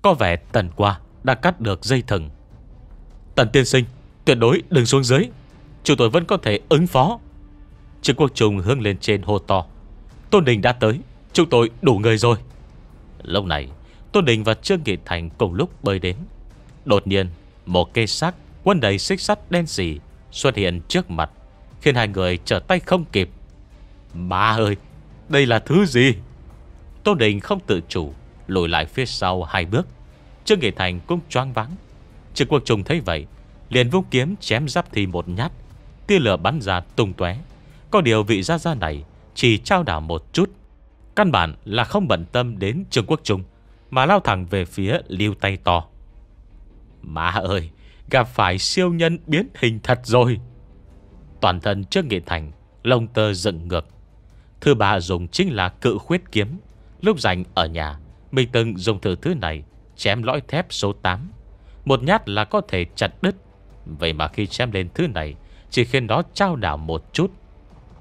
Speaker 1: Có vẻ tần qua đã cắt được dây thừng. Tần tiên sinh, Tuyệt đối đừng xuống dưới. Chúng tôi vẫn có thể ứng phó. Trương quốc trùng hướng lên trên hô to. Tôn Đình đã tới, Chúng tôi đủ người rồi. Lúc này, Tôn Đình và Trương Nghị Thành cùng lúc bơi đến. Đột nhiên, Một cây xác Quân đầy xích sắt đen xỉ Xuất hiện trước mặt, Khiến hai người trở tay không kịp. Má ơi, Đây là thứ gì? Tô Đình không tự chủ, Lùi lại phía sau hai bước. Trương Nghệ Thành cũng choáng váng. Trương Quốc Trung thấy vậy, Liền vung kiếm chém giáp thì một nhát. Tia lửa bắn ra tung tóe. Có điều vị gia gia này Chỉ trao đảo một chút. Căn bản là không bận tâm đến Trương Quốc Trung Mà lao thẳng về phía lưu tay to. Má ơi Gặp phải siêu nhân biến hình thật rồi. Toàn thân trước nghị thành, Lông tơ dựng ngược. Thứ ba dùng chính là cự khuyết kiếm. Lúc rảnh ở nhà, Mình từng dùng thử thứ này Chém lõi thép số 8 Một nhát là có thể chặt đứt. Vậy mà khi chém lên thứ này, Chỉ khiến nó trao đảo một chút.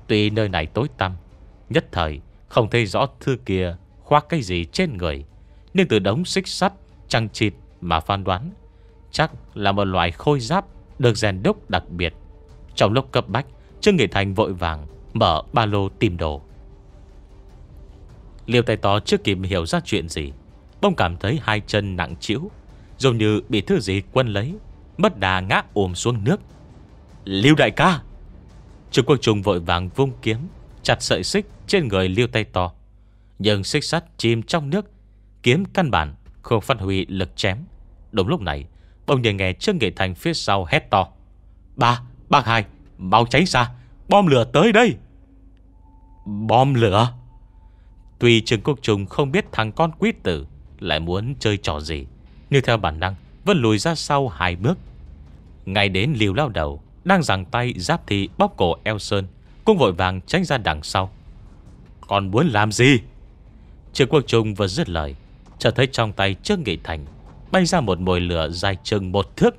Speaker 1: Tuy nơi này tối tăm, Nhất thời không thấy rõ thư kia Khoác cái gì trên người. Nhưng từ đống xích sắt Trăng chịt mà phán đoán Chắc là một loại khôi giáp Được rèn đúc đặc biệt. Trong lúc cấp bách, Trương Nghị Thành vội vàng Mở ba lô tìm đồ. Liêu tay to chưa kịp hiểu ra chuyện gì Bông cảm thấy hai chân nặng chịu Giống như bị thứ gì quân lấy Mất đà ngã ồm xuống nước. Liêu đại ca! Trương Quốc Trung vội vàng vung kiếm, Chặt sợi xích trên người liêu tay to Nhưng xích sắt chìm trong nước, Kiếm căn bản không phát huy lực chém. Đúng lúc này Bỗng nhiên nghe Trương Nghệ Thành phía sau hét to. Ba, bác hai Mau tránh xa Bom lửa tới đây. Bom lửa? Tuy Trương Quốc Trung không biết thằng con quý tử Lại muốn chơi trò gì Nhưng theo bản năng Vẫn lùi ra sau hai bước. Ngay đến liều lao đầu Đang giằng tay giáp thị bóp cổ eo sơn Cũng vội vàng tránh ra đằng sau. Còn muốn làm gì? Trương Quốc Trung vừa dứt lời Chợt thấy trong tay Trương Nghị Thành Bay ra một mồi lửa dài chừng một thước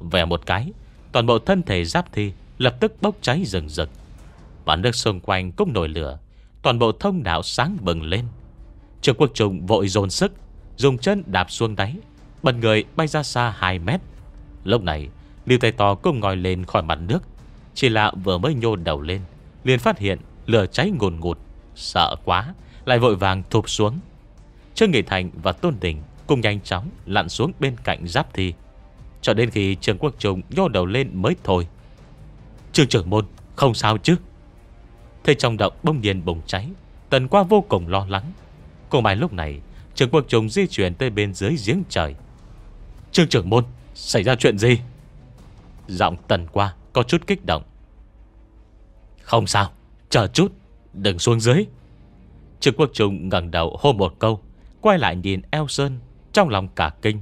Speaker 1: Về một cái, Toàn bộ thân thể giáp thi Lập tức bốc cháy rừng rực. Và nước xung quanh cũng nổi lửa, Toàn bộ thông đạo sáng bừng lên. Trương Quốc Trung vội dồn sức, Dùng chân đạp xuống đáy, Bật người bay ra xa 2 mét. Lúc này, lưu tay to cũng ngồi lên khỏi mặt nước, Chỉ là vừa mới nhô đầu lên, liền phát hiện lửa cháy ngùn ngụt, Sợ quá, Lại vội vàng thụp xuống. Trương Nghị Thành và Tôn Đình Cùng nhanh chóng lặn xuống bên cạnh giáp thi. Cho đến khi Trương Quốc Trung nhô đầu lên mới thôi. Trương trưởng môn, Không sao chứ? Thế trong động bông nhiên bùng cháy, Tần qua vô cùng lo lắng. Cùng bài lúc này Trương Quốc Trung di chuyển tới bên dưới giếng trời. Trương trưởng môn, Xảy ra chuyện gì? Giọng tần qua có chút kích động. Không sao, Chờ chút, Đừng xuống dưới. Trương Quốc Trung ngẩng đầu hô một câu, Quay lại nhìn eo sơn trong lòng cả kinh.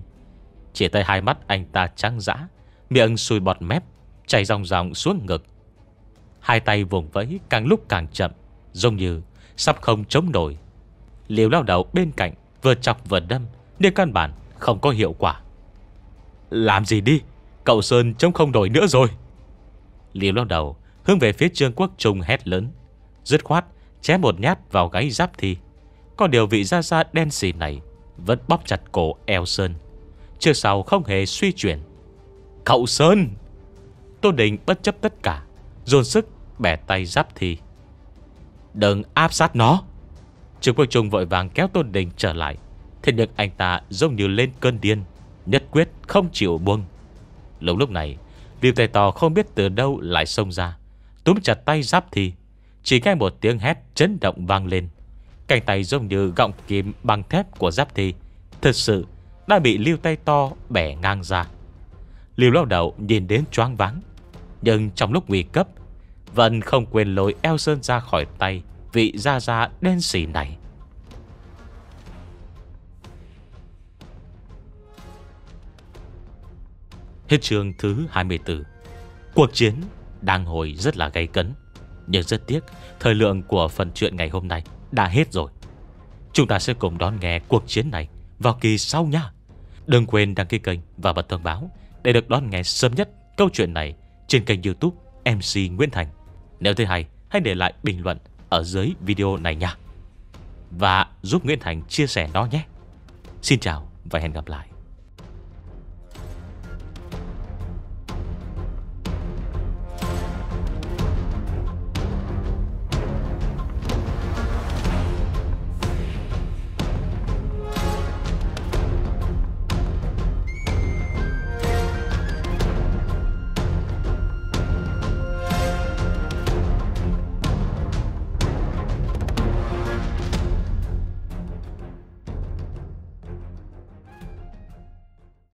Speaker 1: Chỉ thấy hai mắt anh ta trắng dã, Miệng sùi bọt mép, Chảy ròng ròng xuống ngực. Hai tay vùng vẫy càng lúc càng chậm, Giống như sắp không chống nổi. Liều lao đầu bên cạnh Vừa chọc vừa đâm, Nhưng căn bản không có hiệu quả. Làm gì đi, Cậu Sơn chống không nổi nữa rồi. Liều lao đầu hướng về phía Trương Quốc Trung hét lớn, Dứt khoát chém một nhát vào gáy giáp thi. Có điều vị ra ra đen xì này vẫn bóp chặt cổ eo Sơn. Trước sau không hề suy chuyển. Cậu Sơn! Tô Đình bất chấp tất cả, Dồn sức bẻ tay giáp thi. Đừng áp sát nó! Trương Quốc Trung vội vàng kéo Tôn Đình trở lại. Thế nhưng anh ta giống như lên cơn điên, Nhất quyết không chịu buông. Lúc lúc này, Liêu tay to không biết từ đâu lại xông ra, Túm chặt tay giáp thi. Chỉ nghe một tiếng hét chấn động vang lên. Cánh tay giống như gọng kiếm bằng thép của giáp thi Thật sự đã bị liêu tay to bẻ ngang ra. Liêu lao đầu nhìn đến choáng váng, Nhưng trong lúc nguy cấp, Vẫn không quên lôi eo sơn ra khỏi tay Vị da da đen xỉ này. Hết chương thứ 24 Cuộc chiến đang hồi rất là gay cấn, Nhưng rất tiếc Thời lượng của phần chuyện ngày hôm nay đã hết rồi. Chúng ta sẽ cùng đón nghe cuộc chiến này Vào kỳ sau nha. Đừng quên đăng ký kênh và bật thông báo Để được đón nghe sớm nhất câu chuyện này Trên kênh youtube MC Nguyễn Thành. Nếu thấy hay, hãy để lại bình luận Ở dưới video này nha. Và giúp Nguyễn Thành chia sẻ nó nhé. Xin chào và hẹn gặp lại.